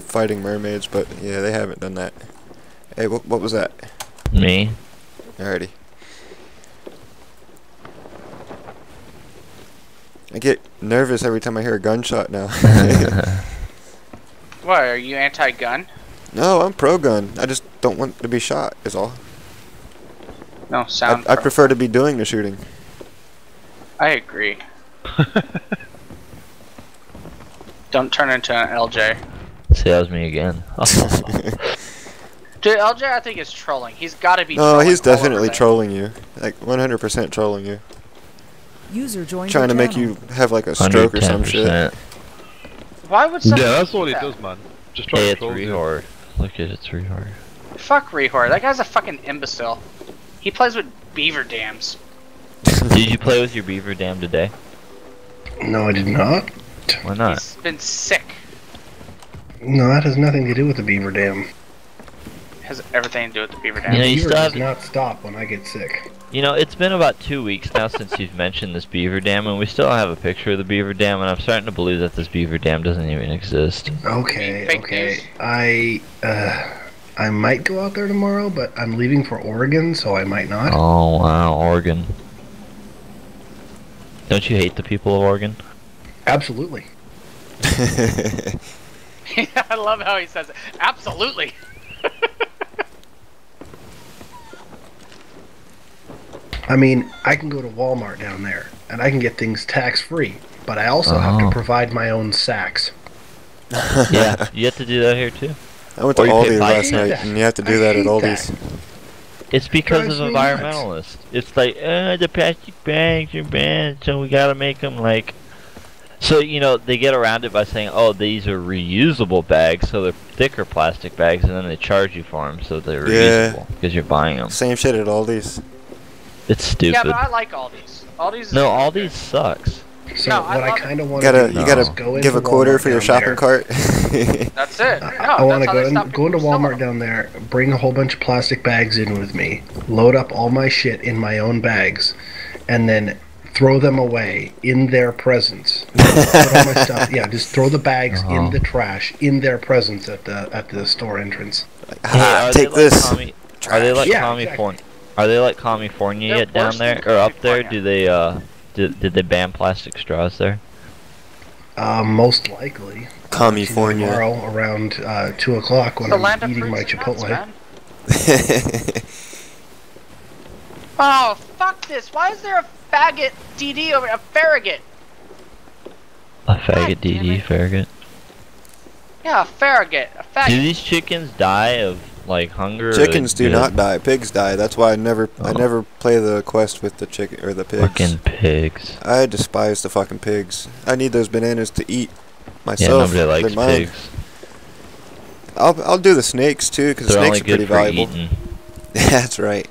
fighting mermaids, but yeah, they haven't done that. Hey, what, what was that? Me. Alrighty. I get nervous every time I hear a gunshot now. What are you anti-gun? no, I'm pro gun. I just don't want to be shot. Is all. No, I, sound. I pro- prefer to be doing the shooting. I agree. Don't turn into an LJ. See, that was me again. Dude, LJ, I think is trolling. He's got to be. No, trolling he's definitely trolling you. Like 100% trolling you. User joined Trying to your make you have like a stroke or some shit. 110%. Why would someone Yeah, that's do all he does, man. Just try Hey, to it's troll you. Rehor. Look at it, it's Rehor. Fuck Rehor. That guy's a fucking imbecile. He plays with beaver dams. Did you play with your beaver dam today? No, I did not. Why not? He's been sick. No, that has nothing to do with the beaver dam. Has everything to do with the beaver dam. know, the you beaver still does not stop when I get sick. You know, it's been about two weeks now since you've mentioned this beaver dam, and we still don't have a picture of the beaver dam, and I'm starting to believe that this beaver dam doesn't even exist. Okay, Fake okay. news. I uh, I might go out there tomorrow, but I'm leaving for Oregon, so I might not. Oh, wow, Oregon. Don't you hate the people of Oregon? Absolutely. I love how he says it. Absolutely. I mean, I can go to Walmart down there, and I can get things tax free, but I also have to provide my own sacks. yeah, you have to do that here too. I went to Or you pay last cents. night, and you have to I do that at hate Aldi's. that. It's because of me nuts. environmentalists. It's like, uh, the plastic bags are bad, so we gotta make them like. So you know they get around it by saying, "Oh, these are reusable bags, so they're thicker plastic bags," and then they charge you for them, so they're Yeah. reusable because you're buying them. Same shit at Aldi's. It's stupid. Yeah, but I like Aldi's. Aldi's. is no, really all these sucks. So No, I what I, love it. kind of want Gotta, to do you No. gotta go give a quarter Walmart for your shopping there. cart. That's it. No, I, want to go, in, go into Walmart stealing down there, bring a whole bunch of plastic bags in with me, load up all my shit in my own bags, and then throw them away in their presence. Put all my stuff, yeah, just throw the bags Uh-huh. in the trash in their presence at the at the store entrance. Ah, are take like this. Commie- are they like Yeah, California? Are they like California They're yet down there or up there? Do they uh did, did they ban plastic straws there? Uh, most likely. California. tomorrow around uh, two o'clock when the I'm land eating my fruits and nuts, Chipotle. Oh, fuck this. Why is there a faggot DD over a farragut? A faggot damn DD farragut. Yeah, a farragut. A faggot. Do these chickens die of like hunger? Chickens do not die. Pigs die. That's why I never, I Oh. never play the quest with the chicken or the pigs. Fucking pigs. I despise the fucking pigs. I need those bananas to eat myself. Yeah, nobody likes mine. pigs. I'll, I'll do the snakes too, because snakes are pretty valuable. eating. That's right.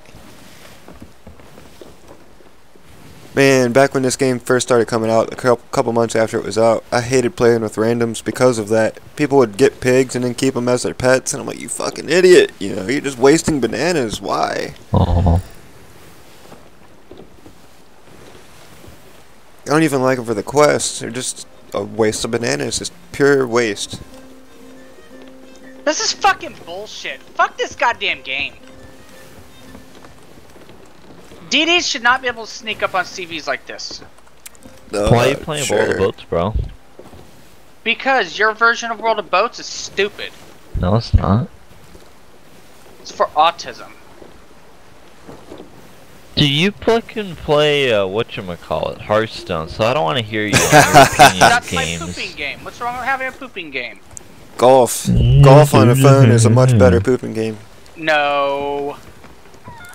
Man, back when this game first started coming out, a couple months after it was out, I hated playing with randoms because of that. People would get pigs and then keep them as their pets, and I'm like, you fucking idiot! You know, you're just wasting bananas. Why? I don't even like them for the quests. They're just a waste of bananas. Just pure waste. This is fucking bullshit. Fuck this goddamn game. DDs should not be able to sneak up on CVs like this. Uh, why are you playing World of Boats, bro? Because your version of World of Boats is stupid. No, it's not. It's for autism. Do you fucking play uh, whatchamacallit, Hearthstone? So I don't want to hear you on your opinion That's my pooping game. What's wrong with having a pooping game? Golf. Golf on a phone is a much better pooping game. No.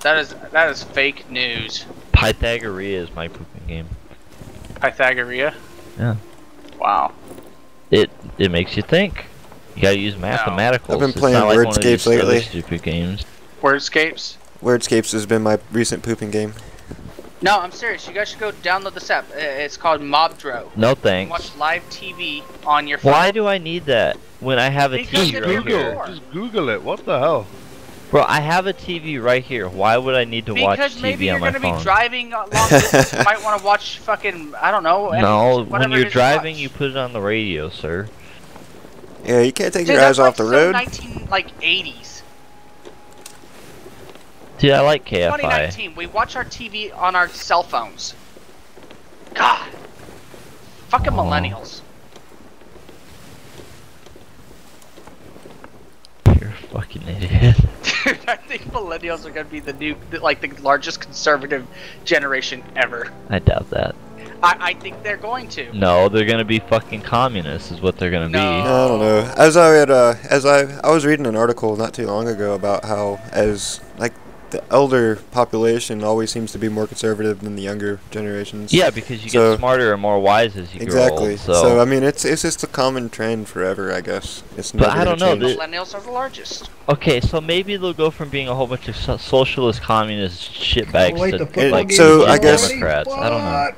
That is that is fake news. Pythagorea is my pooping game. Pythagorea. Yeah. Wow. It it makes you think. You gotta use mathematicals. I've been It's playing not like one of these Wordscapes lately. Stupid games. Wordscapes. Wordscapes has been my recent pooping game. No, I'm serious. You guys should go download this app. It's called Mobdro. No You can thanks. watch live TV on your phone. Why do I need that when I have a Because TV right Google. here? Just Google it. What the hell? Bro, I have a TV right here. Why would I need to watch TV on my phone? Because maybe you're gonna be driving long distance. you might want to watch fucking I don't know. no, when whatever you're is you driving, you put it on the radio, sir. Yeah, you can't take Dude, your eyes that's off the like so road. 19 like 80s. Dude, I like KFI. 2019. We watch our TV on our cell phones. God. Fucking Aw. millennials. You're a fucking idiot. Dude, I think millennials are gonna be the new, like the largest conservative generation ever. I doubt that. I, I think they're going to. No, they're gonna be fucking communists, is what they're gonna No. be. I don't know. As I had, uh, as I, I was reading an article not too long ago about how, as like the elder population always seems to be more conservative than the younger generations. Yeah, because you So- get smarter and more wise as you exactly. grow old. So, I mean, it's it's just a common trend forever, I guess. It's But never I don't know, the- Millennials are the largest. okay, so maybe they'll go from being a whole bunch of so- socialist, communist shitbags Oh, wait, to the like So, I guess- Democrats. I don't know. What?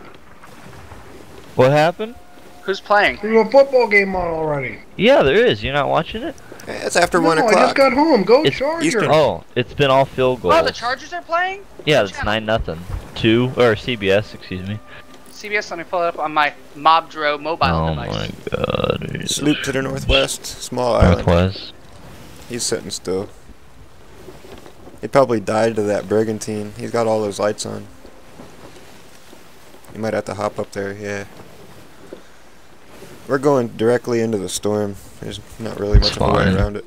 What happened? Who's playing? There's a football game on already. Yeah, there is. You're not watching it? It's after no, one o'clock. I just got home. Go It's Charger. Eastern. Oh, it's been all field goals. Oh, the Chargers are playing? Yeah, it's nine nothing. Two or CBS, excuse me. CBS, let me pull it up on my Mobdro mobile oh device. my god. Sloop to the northwest, small island. Northwest. He's sitting still. He probably died to that brigantine. He's got all those lights on. You might have to hop up there, yeah. We're going directly into the storm. There's not really much It's of a way around it.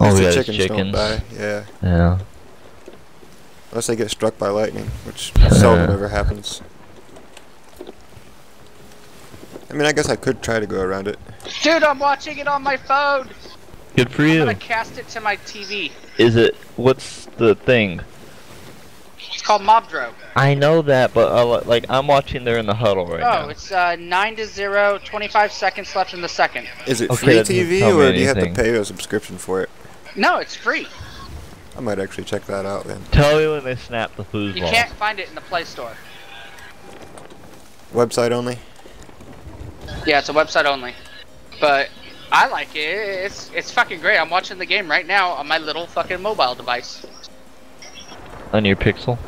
Oh, At All the got is chickens, don't die. Yeah. Yeah. Unless they get struck by lightning, which seldom ever happens. I mean, I guess I could try to go around it. Dude, I'm watching it on my phone. Good for you. I'm gonna cast it to my TV. Is it? What's the thing? It's called Mobdro. I know that, but uh, like I'm watching there in the huddle right oh, now. Oh, it's uh, 9 to 0, 25 seconds left in the second. Is it Okay, free TV, tell me or do you have to pay a subscription for it? No, it's free. I might actually check that out then. Tell me when they snap the You can't find it in the Play Store. Website only? Yeah, it's a website only. But I like it. It's it's fucking great. I'm watching the game right now on my little fucking mobile device. On your Pixel.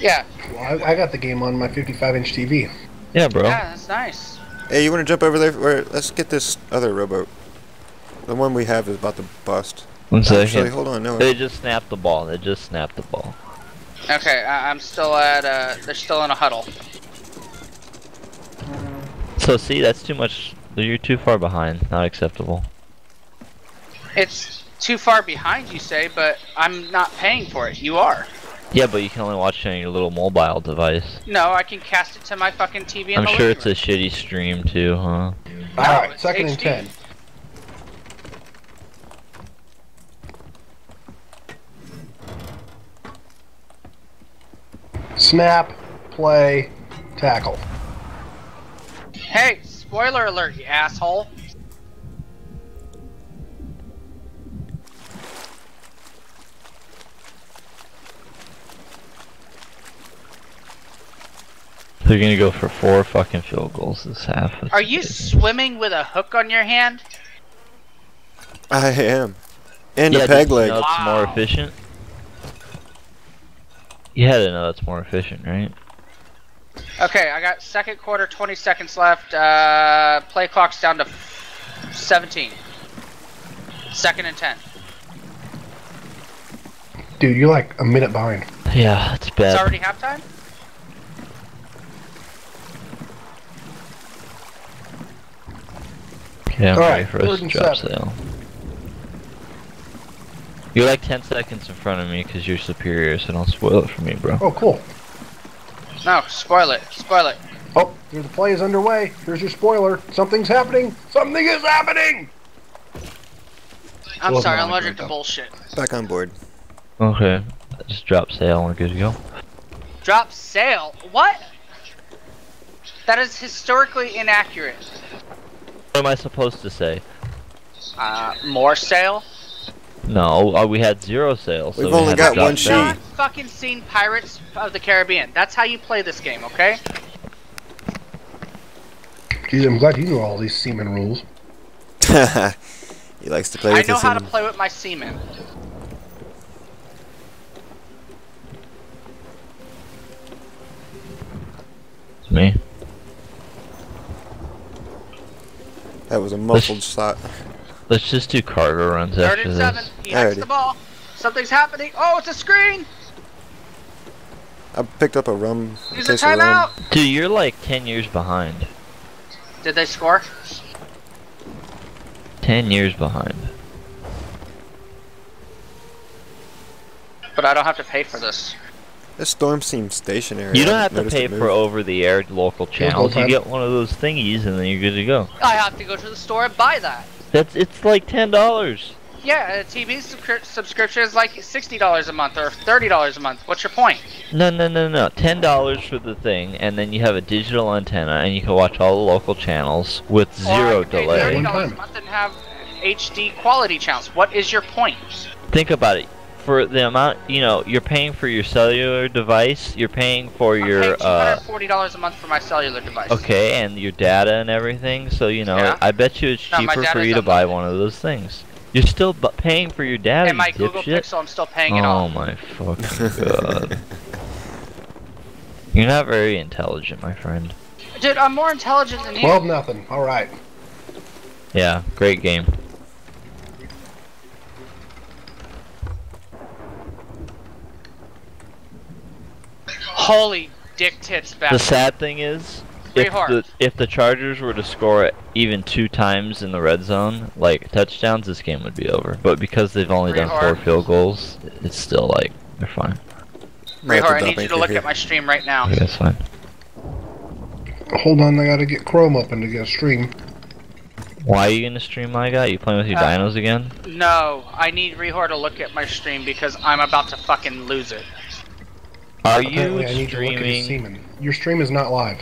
Yeah, Well, I, I got the game on my 55 inch TV. Yeah, bro. yeah, that's nice. Hey, you want to jump over there? Where, let's get this other rowboat. The one we have is about to bust. One second. Actually, hold on. No, They just snapped the ball. They just snapped the ball. Okay, I, I'm still at uh, they're still in a huddle. So see, that's too much You're too far behind. Not acceptable. It's too far behind, you say, but I'm not paying for it. You are. Yeah, but you can only watch it on your little mobile device. No, I can cast it to my fucking TV I'm sure living it's a shitty stream too, huh? All No, right, it's second and ten. Snap, play, tackle. Hey, spoiler alert, you asshole. They're gonna go for four fucking field goals this half. That's Are you crazy. swimming with a hook on your hand? I am. And yeah, a peg leg. That's it's more efficient. You had to know that's more efficient, right? Okay, I got second quarter, 20 seconds left. Uh, play clock's down to 17. Second and 10. Dude, you're like a minute behind. Yeah, it's bad. It's already halftime? Yeah, I'm All ready right, for us to drop seven. sail. You're like 10 seconds in front of me because you're superior, so don't spoil it for me, bro. Oh, cool. No, spoil it. Spoil it. Oh, the play is underway. Here's your spoiler. Something's happening. Something is happening. I'm Wasn't sorry, I'm allergic to bullshit. Back on board. Okay, just drop sail. We're good to go. Drop sail? What? That is historically inaccurate. What am I supposed to say? Uh, more sail? No, uh, we had zero sails. We've we only had to got one sail. sheet. Not fucking seen Pirates of the Caribbean. That's how you play this game, okay? Geez, I'm glad you know all these seaman rules. he likes to play I with know his how to play with my seamen. It's me. That was a muffled shot. Let's just do cargo runs Third after and this. seven. He hacks Alrighty. the ball. Something's happening. Oh, it's a screen. I picked up a rum. Use a case of rum. timeout. Dude, you're like 10 years behind. Did they score? 10 years behind. But I don't have to pay for this. This storm seems stationary. You don't haven't to pay for over-the-air local channels. You get one of those thingies, and then you're good to go. I have to go to the store and buy that. That's it's like ten dollars. Yeah, a TV subscri- subscription is like sixty dollars a month or thirty dollars a month. What's your point? No, no, no, no. Ten dollars for the thing, and then you have a digital antenna, and you can watch all the local channels with Or zero could pay delay. Thirty One dollars a time. month and have HD quality channels. What is your point? Think about it. For the amount, you know, you're paying for your cellular device. You're paying for I'm your paying two hundred uh, and forty dollars a month for my cellular device. okay, and your data and everything. So you know, Yeah. I bet you it's No, cheaper for you to buy one of those things. You're still bu- paying for your data, And my you Google dipshit. Pixel, I'm still paying it oh my fucking god. You're not very intelligent, my friend. Dude, I'm more intelligent than you. Twelve nothing. All right. Yeah, great game. Holy dick tits, The sad thing is, Pretty if hard. the if the Chargers were to score even two times in the red zone, like touchdowns, this game would be over. But because they've only Pretty done four field goals, it's still like they're fine. Might have Rehar, I need you to look here. at my stream right now. Okay, that's fine. Hold on, I gotta get Chrome open to get a stream. Why are you gonna stream my guy? You playing with your Uh, dinos again? No, I need Rehor to look at my stream because I'm about to fucking lose it. Are you Apparently, I need to look at his streaming? semen. Your stream is not live.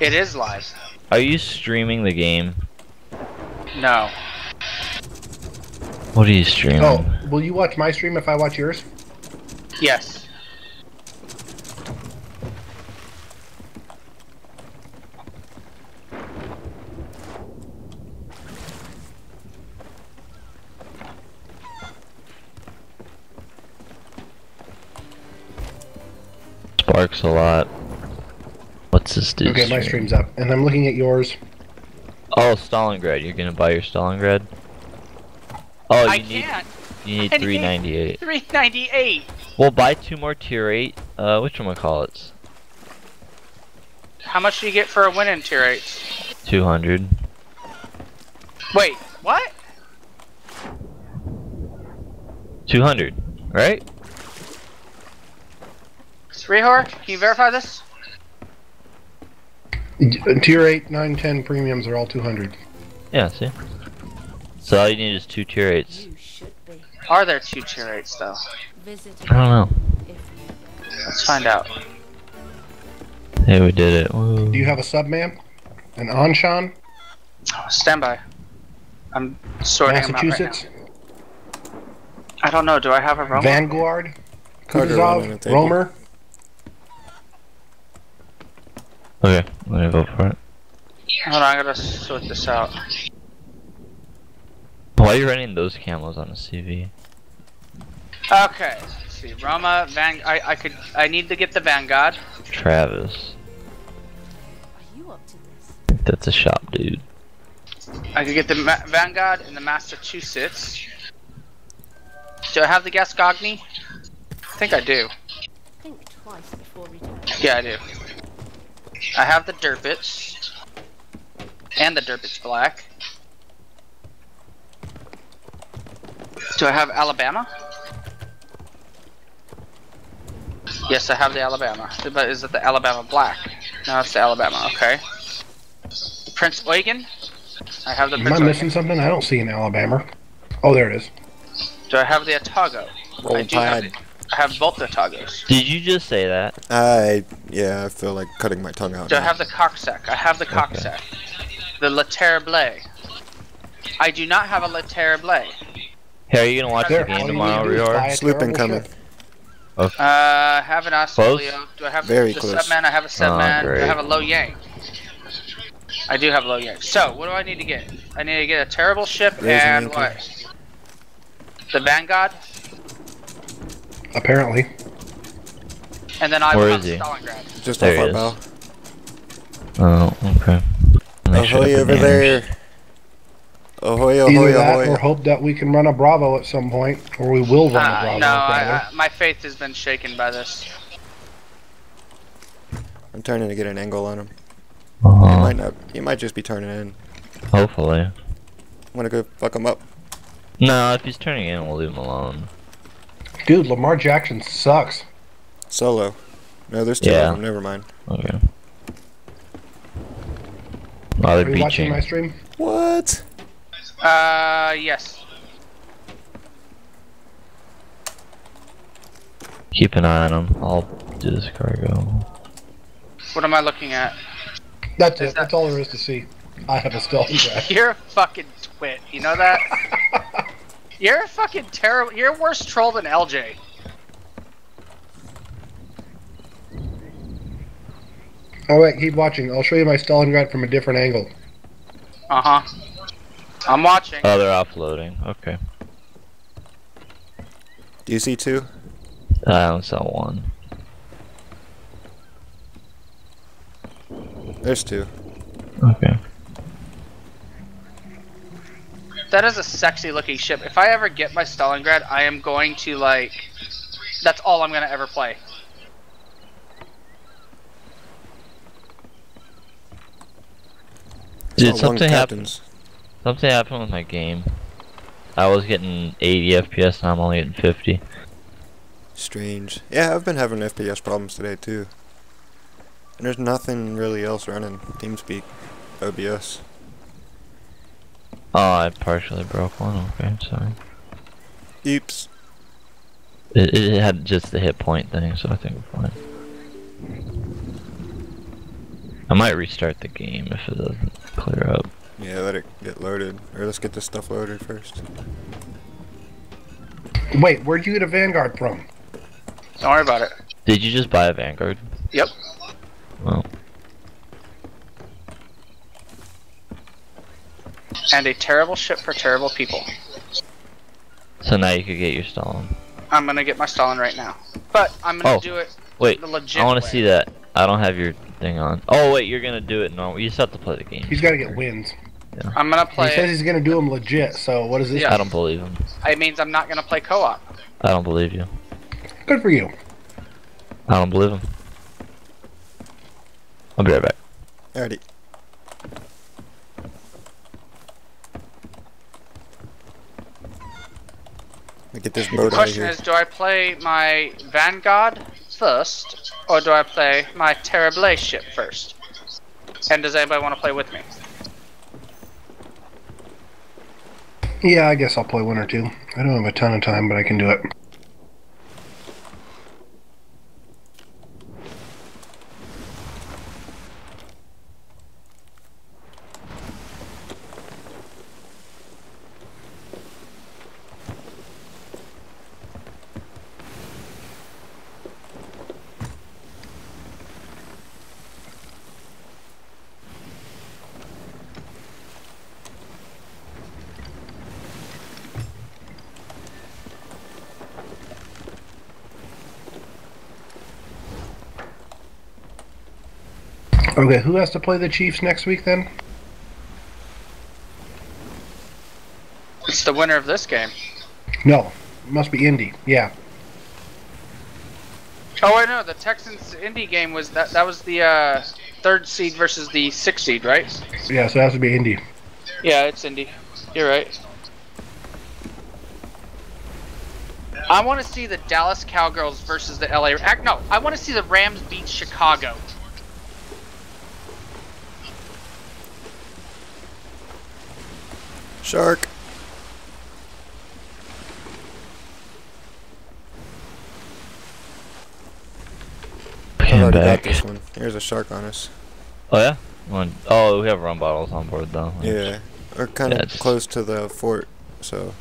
It is live. Are you streaming the game? No. What are you streaming? Oh, will you watch my stream if I watch yours? Yes. Sparks a lot. What's this dude? Okay, my streaming? stream's up, and I'm looking at yours. Oh, Stalingrad. You're gonna buy your Stalingrad? Oh, I you need can't. you need I need- 398. 398. We'll buy two more tier 8. Uh, which one we call it? How much do you get for a win in tier 8? 200. Wait, what? 200, right? Rehor, can you verify this? Tier 8, 9, 10 premiums are all 200. Yeah, see? So all you need is two tier 8s. You should be. Are there two tier 8s though? I don't know. Let's find out. Hey, we did it. Woo. Do you have a subman? An Anshan? Stand by. I'm sorting them out right now. Massachusetts? I don't know. Do I have a Roma? Vanguard? Carter Kutuzov? table. Romer? Okay, let me gonna go for it. Hold on, I gotta sort this out. Why are you running those camos on a CV? Okay, let's see. Roma, Van. I, I could. I need to get the Vanguard. Travis. are you up to this? That's a shop dude. I could get the Ma- Vanguard and the Massachusetts. Do I have the Gascogne? I think I do. Think twice before we returning. Yeah, I do. I have the Derpits. And the Derpits Black. Do I have Alabama? Yes, I have the Alabama. But is it the Alabama Black? No, it's the Alabama, okay. Prinz Eugen? I have the Am Prince I missing Eugen. something? I don't see an Alabama. Oh, there it is. Do I have the Atago? Roll I do have, Tide. The- I have both the Atagos. Did you just say that? I yeah, I feel like cutting my tongue out. Do I have the cocksack? I have the cocksack. The La Terre I do not have a La Terre Hey, are you gonna watch There, the all game you tomorrow, need to do is Rior? a Sloop terrible incoming. ship. Uh, have an Close? Australio. Do I have Very the close. Subman? I have a Subman. do I have a Lo Yang? I do have Lo Yang. So, what do I need to get? I need to get a terrible ship Raising and anchor. what? The Vanguard? Apparently. And then I Where will is have he? Stalingrad. Just There off he our is. bow. Oh, okay. Make sure Ahoy to put over names. there. Ahoy, ahoy, Either that or hope that we can run a Bravo at some point, or we will run a Uh, Bravo. no, I. I, my faith has been shaken by this. I'm turning to get an angle on him. He Uh-huh. might not. He might just be turning in. Hopefully. I'm gonna go fuck him up. No, if he's turning in, we'll leave him alone. Dude, Lamar Jackson sucks. Solo. No, there's two Yeah. of them. Never mind. Okay. While Are they're you watching my stream? What? Uh, yes. Keep an eye on him. I'll do this cargo. What am I looking at? That's Is it. that- That's all there is to see. I have a stealth. You're a fucking twit. You know that? You're a fucking terrible. You're a worse troll than LJ. Oh wait, keep watching. I'll show you my Stalingrad from a different angle. Uh huh. I'm watching. Oh, they're offloading. Okay. Do you see two? I only saw one. There's two. Okay. That is a sexy looking ship. If I ever get my Stalingrad, I am going to like. That's all I'm gonna ever play. Did Oh, one something happen? Something happened with my game. I was getting 80 FPS and I'm only getting 50. Strange. Yeah, I've been having FPS problems today too. And there's nothing really else running. TeamSpeak, OBS. Oh, I partially broke one. Okay, sorry. Oops. It, it had just the hit point thing, so I think we're fine. I might restart the game if it doesn't clear up. Yeah, let it get loaded. Or let's get this stuff loaded first. Wait, where'd you get a Vanguard from? Don't worry about it. Did you just buy a Vanguard? Yep. Well, And a terrible ship for terrible people. so now you could get your Stalin. I'm gonna get my Stalin right now. But I'm gonna Oh. do it Wait, the legit I want to way. see that. I don't have your thing on. Oh wait, you're gonna do it normal. You just have to play the game. He's got to get wins. I'm gonna play. He play. says It. he's gonna do them legit. So what is this? Yeah. I don't believe him. it means I'm not gonna play co-op. I don't believe you. Good for you. I don't believe him. I'll be right back. Alrighty. Get this boat out of Question here. is, do I play my Vanguard first, or do I play my Terrablaze ship first? And does anybody want to play with me? Yeah, I guess I'll play one or two. I don't have a ton of time, but I can do it. Okay, who has to play the Chiefs next week then? It's the winner of this game. No, it must be Indy. Yeah. Oh I know. the Texans Indy game was that. That was the uh, third seed versus the sixth seed, right? Yeah, so it has to be Indy. Yeah, it's Indy. You're right. I want to see the Dallas Cowgirls versus the LA. No, I want to see the Rams beat Chicago. Shark. I Came already got back. this one. Here's a shark on us. Oh yeah. One. Oh, we have rum bottles on board though. Yeah, we're kind of Yeah, close to the fort, so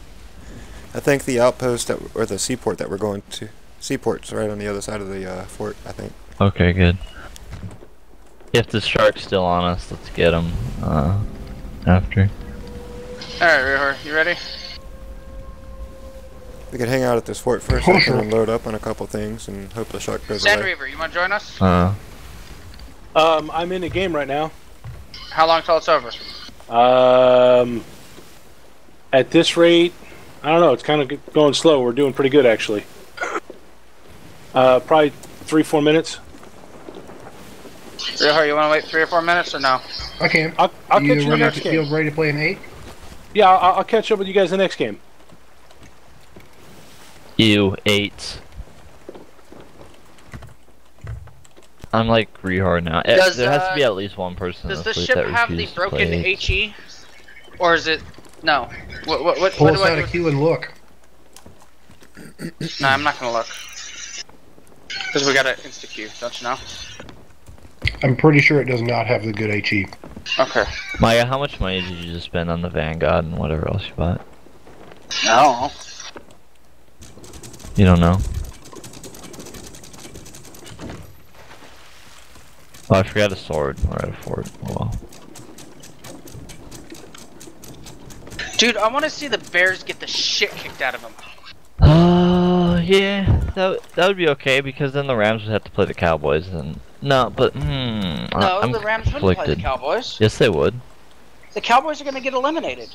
I think the outpost that or the seaport that we're going to seaport's right on the other side of the uh, fort. I think. Okay, good. If the shark's still on us, let's get him. Uh, after. All right, Rihor, you ready? We could hang out at this fort first. Oh, I sure. can load up on a couple things and hope the shark goes Sand away. Reaver, you want to join us? Uh. Um, I'm in a game right now. How long till it's over? Um, at this rate, I don't know. It's kind of going slow. We're doing pretty good actually. Uh, probably three, four minutes. Rihor, you want to wait three or four minutes or no? I can. I'll, I'll you catch you in the ready next to, you ready to play an eight? Yeah, I'll, I'll catch up with you guys the next game. You eight. I'm like rehard now. Eh, Does, there has to uh, be at least one person Does the the ship that have the broken. HE, or is it no? What what what, Pull what us do I out do? of queue and look. No, I'm not gonna look. Because we got an insta queue, don't you know? I'm pretty sure it does not have the good. HE. Okay. Maya, how much money did you just spend on the Vanguard and whatever else you bought? No. You don't know. Oh, I forgot a sword. We're at a fort. Oh well. Dude, I want to see the Bears get the shit kicked out of them. Uh, yeah, that that would be okay because then the Rams would have to play the Cowboys and no, but hmm, No, I'm the Rams wouldn't play the. Cowboys. Yes, they would. The Cowboys are gonna get eliminated.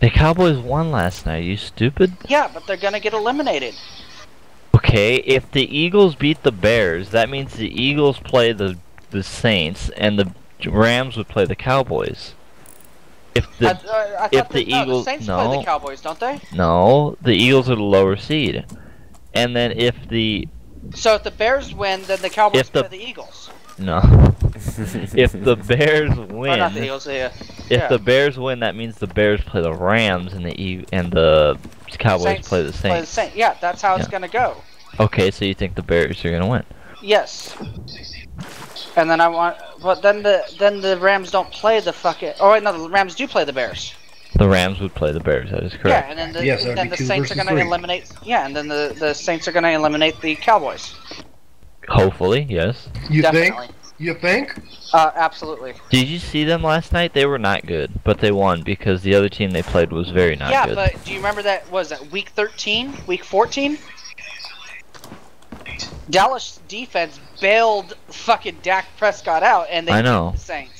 The Cowboys won last night. You stupid. Yeah, but they're gonna get eliminated. Okay, if the Eagles beat the Bears, that means the Eagles play the the Saints and the Rams would play the Cowboys. If I, the uh, I if the, the no, Eagles- the Saints no. play the Cowboys, don't they? no, the Eagles are the lower seed, and then if the So if the Bears win, then the Cowboys If the- play the Eagles. no, if the Bears Or not the win, Eagles, yeah. if yeah. the Bears win, that means the Bears play the Rams and the e- and the Cowboys Saints play the Saints. Play the Saints. Saints. Yeah, that's how it's gonna go. Okay, so you think the Bears are gonna win? Yes. And then I want, but then the then the Rams don't play the fucking. Oh wait, no, the Rams do play the Bears. The Rams would play the Bears. That is correct. Yeah, and then the Yes, that'd then the Saints are gonna eliminate. Yeah, and then the the Saints are gonna eliminate the Cowboys. Hopefully, yes. You Definitely. think? You think? Uh, absolutely. Did you see them last night? They were not good, but they won because the other team they played was very not yeah, good. but do you remember that was that week 13, week 14? Dallas defense bailed fucking Dak Prescott out, and they I beat know. the Saints.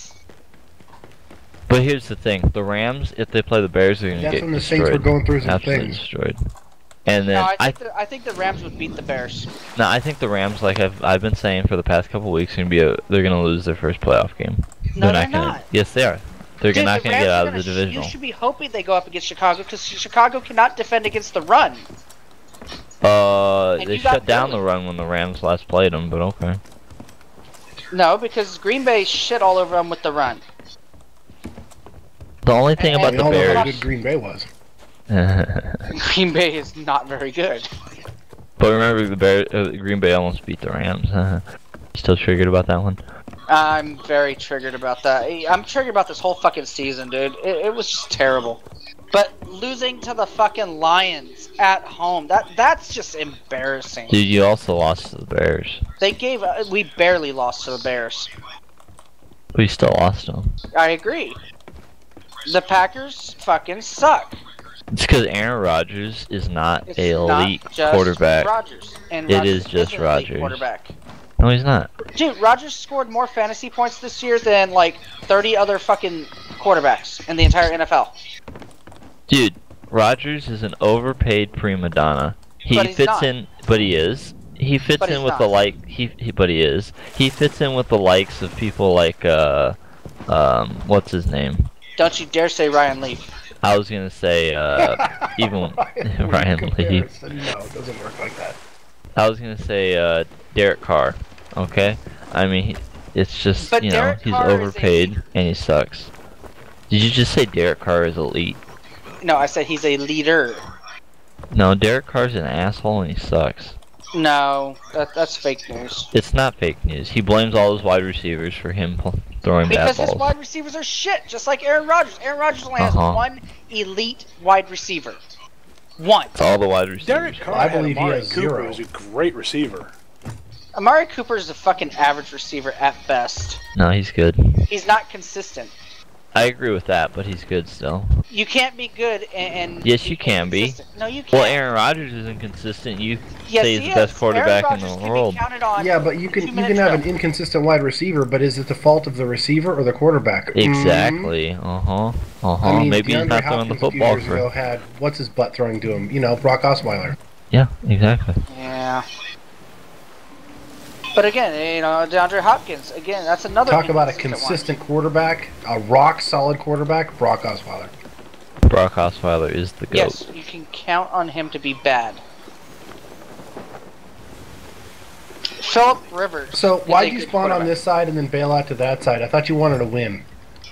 But here's the thing: the Rams, if they play the Bears, are gonna That's get when the destroyed. Saints were going through some Absolutely things. destroyed. And then No, I I, think the, I think the Rams would beat the Bears. no, I think the Rams, like I've I've been saying for the past couple weeks, gonna be a, they're gonna lose their first playoff game. No, they're not they're gonna. not. Yes, they are. They're Dude, not the gonna Rams get out of gonna the sh- divisional. You should be hoping they go up against Chicago because Chicago cannot defend against the run. Uh, And they shut down the run when the Rams last played them, but okay. No, because Green Bay shit all over them with the run. The only thing And- about the all know how Bears, good Green Bay was. Green Bay is not very good. but remember the Bear, uh, Green Bay almost beat the Rams. Still triggered about that one. I'm very triggered about that. I'm triggered about this whole fucking season, dude. It, it was just terrible. But losing to the fucking Lions at home, that that's just embarrassing. Dude, you also lost to the Bears. They gave uh, we barely lost to the Bears. We still lost them. I agree. The Packers fucking suck. It's because Aaron Rodgers is not It's a not elite just quarterback. Rodgers. And It Rodgers is just Rodgers. Quarterback. No, he's not. Dude, Rodgers scored more fantasy points this year than like 30 other fucking quarterbacks in the entire NFL. Dude, Rodgers is an overpaid prima donna. He fits not. in, but he is. He fits But in with not. the like. He, he, but he is. He fits in with the likes of people like uh, um, what's his name? Don't you dare say Ryan Leaf. I was gonna say uh, even Ryan Lee. comparison. No, it doesn't work like that. I was gonna say uh, Derek Carr. Okay, I mean it's just But you know Derek he's Carr overpaid and he sucks. Did you just say Derek Carr is elite? No, I said he's a leader. No, Derek Carr's an asshole and he sucks. No, that, that's fake news. It's not fake news. He blames all his wide receivers for him pl- throwing Because bad his balls. wide receivers are shit, just like Aaron Rodgers. Aaron Rodgers only has Uh-huh. one elite wide receiver. One. It's all the wide receivers. Derek Carr I had believe he Amari has Cooper, zero. who's a great receiver. Amari Cooper is a fucking average receiver at best. No, he's good. He's not consistent. I agree with that, but he's good still. You can't be good and. and Yes, you can be. No, you can't. Well, Aaron Rodgers is inconsistent. You yes, say he's he the best quarterback Aaron in the Rodgers can world. Be on Yeah, but you can you can have an inconsistent wide receiver, but is it the fault of the receiver or the quarterback? Mm. Exactly. Uh huh. Uh huh. I mean, Maybe he's DeAndre not throwing the a few football years ago for. had what's his butt throwing to him? You know, Brock Osweiler. Yeah, exactly. Yeah. But again, you know, DeAndre Hopkins. Again, that's another. Talk about a inconsistent one. consistent quarterback, a rock solid quarterback, Brock Osweiler. Brock Osweiler is the goat. Yes, you can count on him to be bad. Philip Rivers. So why'd you spawn on this side and then bail out to that side? I thought you wanted to win.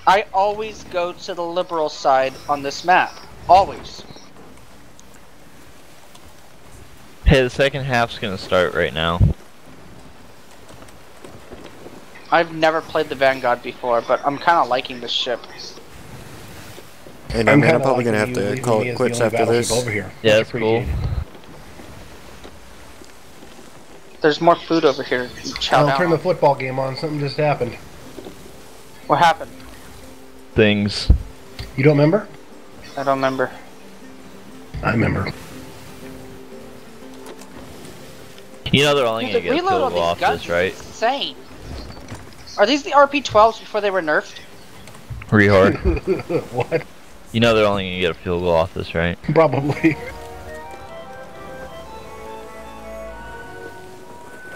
I always go to the liberal side on this map. Always. Hey, the second half's gonna start right now. I've never played the Vanguard before, but I'm kind of liking this ship. Hey, no, man, I'm kinda probably gonna have to leaving call it quits after this. Over here. Yeah, that's cool. There's more food over here. Chow I'll down. turn the football game on. Something just happened. What happened? Things. You don't remember? I don't remember. I remember. You know they're only Dude, gonna the get a reload field on goal these off guns this, right? is insane. Are these the RP-12s before they were nerfed? Rehard. what? you know they're only gonna get a field goal off this, right? Probably.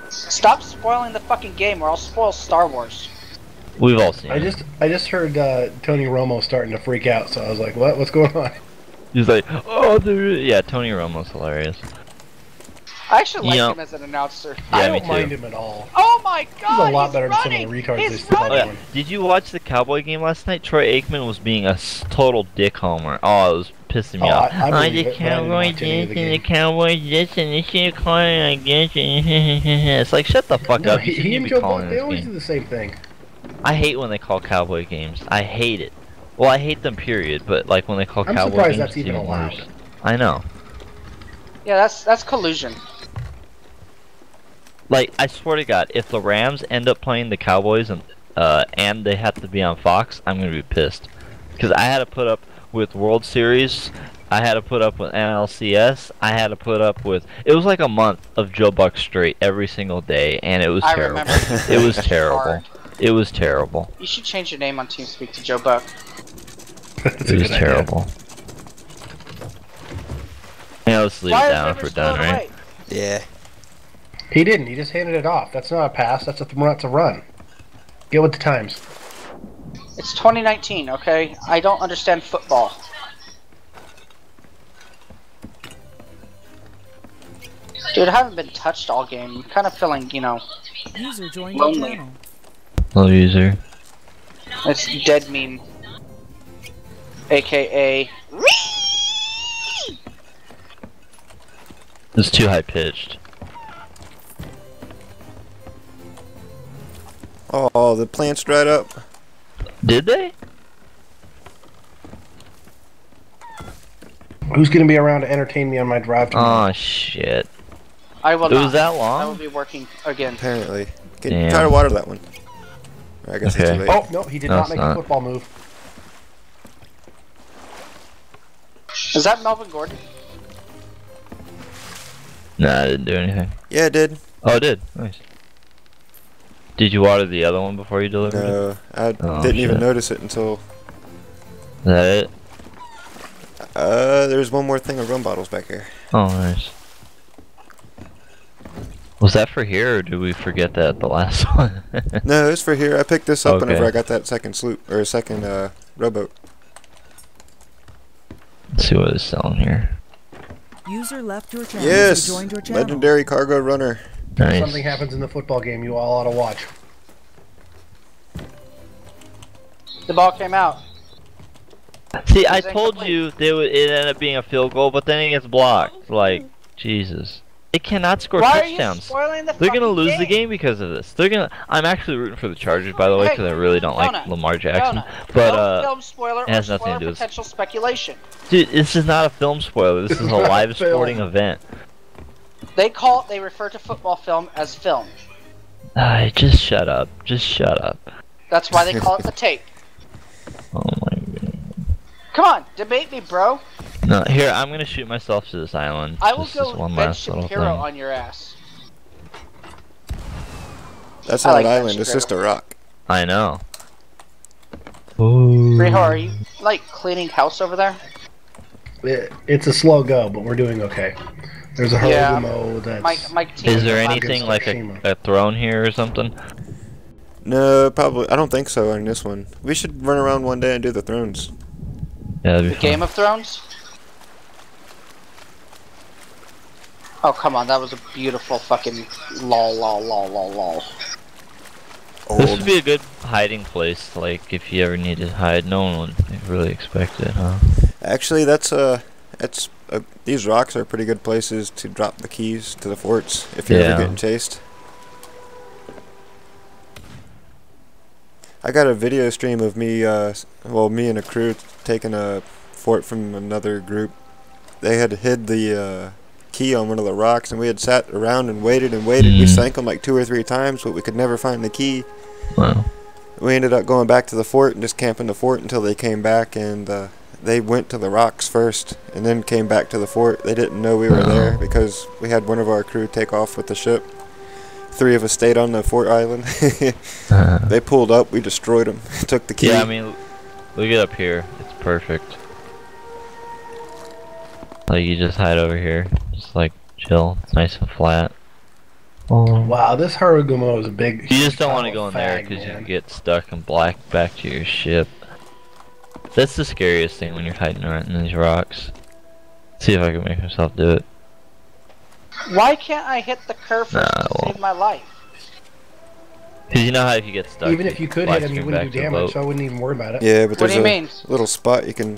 Stop spoiling the fucking game, or I'll spoil Star Wars. We've all seen I it. just I just heard uh, Tony Romo starting to freak out, so I was like, "What? What's going on?" He's like, oh, they're... yeah, Tony Romo's hilarious. I actually like You know- him as an announcer. I Yeah, me don't mind him at all. Oh my god! He's a lot he's better than some of running! the retards they He's still have Oh, running! yeah. Did you watch the Cowboy game last night? Troy Aikman was being a total dick homer. Oh, it was pissing me Oh, off. I- I oh, believe the it, but I didn't Cowboy watch any of this the and the game. Cowboy this and this shit calling like this. it's like, shut the fuck No, up. he, he and Joe calling Buck, they always game. do the same thing. I hate when they call Cowboy games. I hate it. Well, I hate them, period. But like when they call I'm Cowboy surprised that's even allowed. worse. I know. Yeah, that's that's collusion. Like I swear to God, if the Rams end up playing the Cowboys and uh, and they have to be on Fox, I'm gonna be pissed. Because I had to put up with World Series, I had to put up with NLCS, I had to put up with. It was like a month of Joe Buck straight every single day, and it was I terrible. remember. It was terrible. hard. It was terrible. You should change your name on TeamSpeak to Joe Buck. It was good idea. terrible. Yeah, let's leave Why it is down if we're done, right? away? Yeah. He didn't. He just handed it off. That's not a pass. That's a that's a run. Get with the times. It's 2019, okay? I don't understand football. Dude, I haven't been touched all game. I'm kind of feeling, you know, User joined your Lonely. channel. Low user. it's dead meme. AKA. It's too high pitched. Oh, the plants dried up. Did they? Who's going to be around to entertain me on my drive tomorrow? Oh shit. I will It not. was that long? I will be working again. Apparently. Get, Damn. try to water that one. I guess Okay. it's too late. oh, no, he did No, not make not. a football move. Is that Melvin Gordon? Nah, I didn't do anything. Yeah, it did. Oh, it did. Nice. Did you water the other one before you delivered it? No, I Oh, didn't even notice it until. Is that it? Uh, there's one more thing of rum bottles back here. Oh, nice. Was that for here, or did we forget that the last one? No, it's for here. I picked this up whenever I got that second sloop or second uh rowboat. Let's see what it's selling here. User left your channel. Yes, your channel. legendary cargo runner. Nice. Something happens in the football game you all ought to watch. The ball came out. See, I told incomplete. you they would it ended up being a field goal, but then it gets blocked. Like, Jesus. They cannot score Why are you touchdowns. spoiling the They're gonna fucking lose the game because of this. They're gonna. I'm actually rooting for the Chargers, by the way, Hey, because I really don't like Jonah, Lamar Jackson. Jonah, But uh, film spoiler it has nothing spoiler to do with- potential speculation. dude, this is not a film spoiler. This is a live sporting event. They call they refer to football film as film. Ah, just shut up. Just shut up. That's why they call it the tape. Oh my god. Come on, debate me, bro. No, here I'm gonna shoot myself to this island. I will just this go one Ben last little Shapiro thing. on your ass. That's not like an that island. shit It's just a rock. I know. Ooh. Riho, are you like cleaning house over there? It, it's a slow go, but we're doing okay. There's a Yeah. Harugumo that's. Mike, Mike Is there anything like a, a throne here or something? No, probably. I don't think so on this one. We should run around one day and do the thrones. Yeah, that'd be The fun. Game of Thrones? Oh come on, that was a beautiful fucking lol lol lol lol lol. This would be a good hiding place, like if you ever need to hide. No one would really expect it, huh? Actually, that's uh, that's uh, these rocks are pretty good places to drop the keys to the forts if you're Yeah. ever getting chased. I got a video stream of me, uh, well, me and a crew taking a fort from another group. They had hid the uh, key on one of the rocks, and we had sat around and waited and waited. We Mm. sank them like two or three times, but we could never find the key. Wow. We ended up going back to the fort and just camping the fort until they came back, and uh, they went to the rocks first and then came back to the fort. They didn't know we were there Oh. because we had one of our crew take off with the ship. Three of us stayed on the fort island. Uh-huh. they pulled up, we destroyed them, took the key. yeah, I mean, look it up here. It's perfect. Like you just hide over here, just like chill. It's nice and flat. Oh. Wow, this Harugumo is a big. You just don't want to go in there because you get stuck and black back to your ship. That's the scariest thing when you're hiding around in these rocks. See if I can make myself do it. Why can't I hit the Kurfürst Nah, to well. save my life? Cause you know how if you get stuck, Even if you could hit him, you you wouldn't do damage, so I wouldn't even worry about it. Yeah, but What there's do you a mean? little spot you can.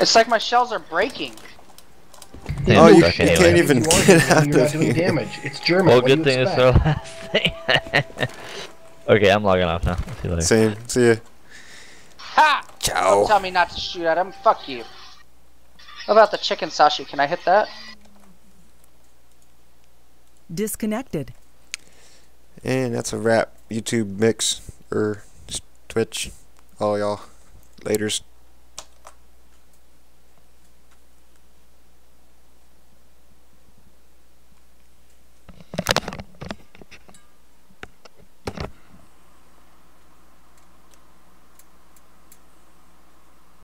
It's like my shells are breaking. I Oh, you- you anyway. can't even You get out You're not of doing here. damage. It's German. Well, what do good you thing it's expect? our last thing. okay, I'm logging off now. See you later. Same. See ya. Ha! Don't tell me not to shoot at him. Fuck you. How about the chicken sashi? Can I hit that? Disconnected. And that's a wrap. YouTube mix er, or Twitch. All y'all. Laters.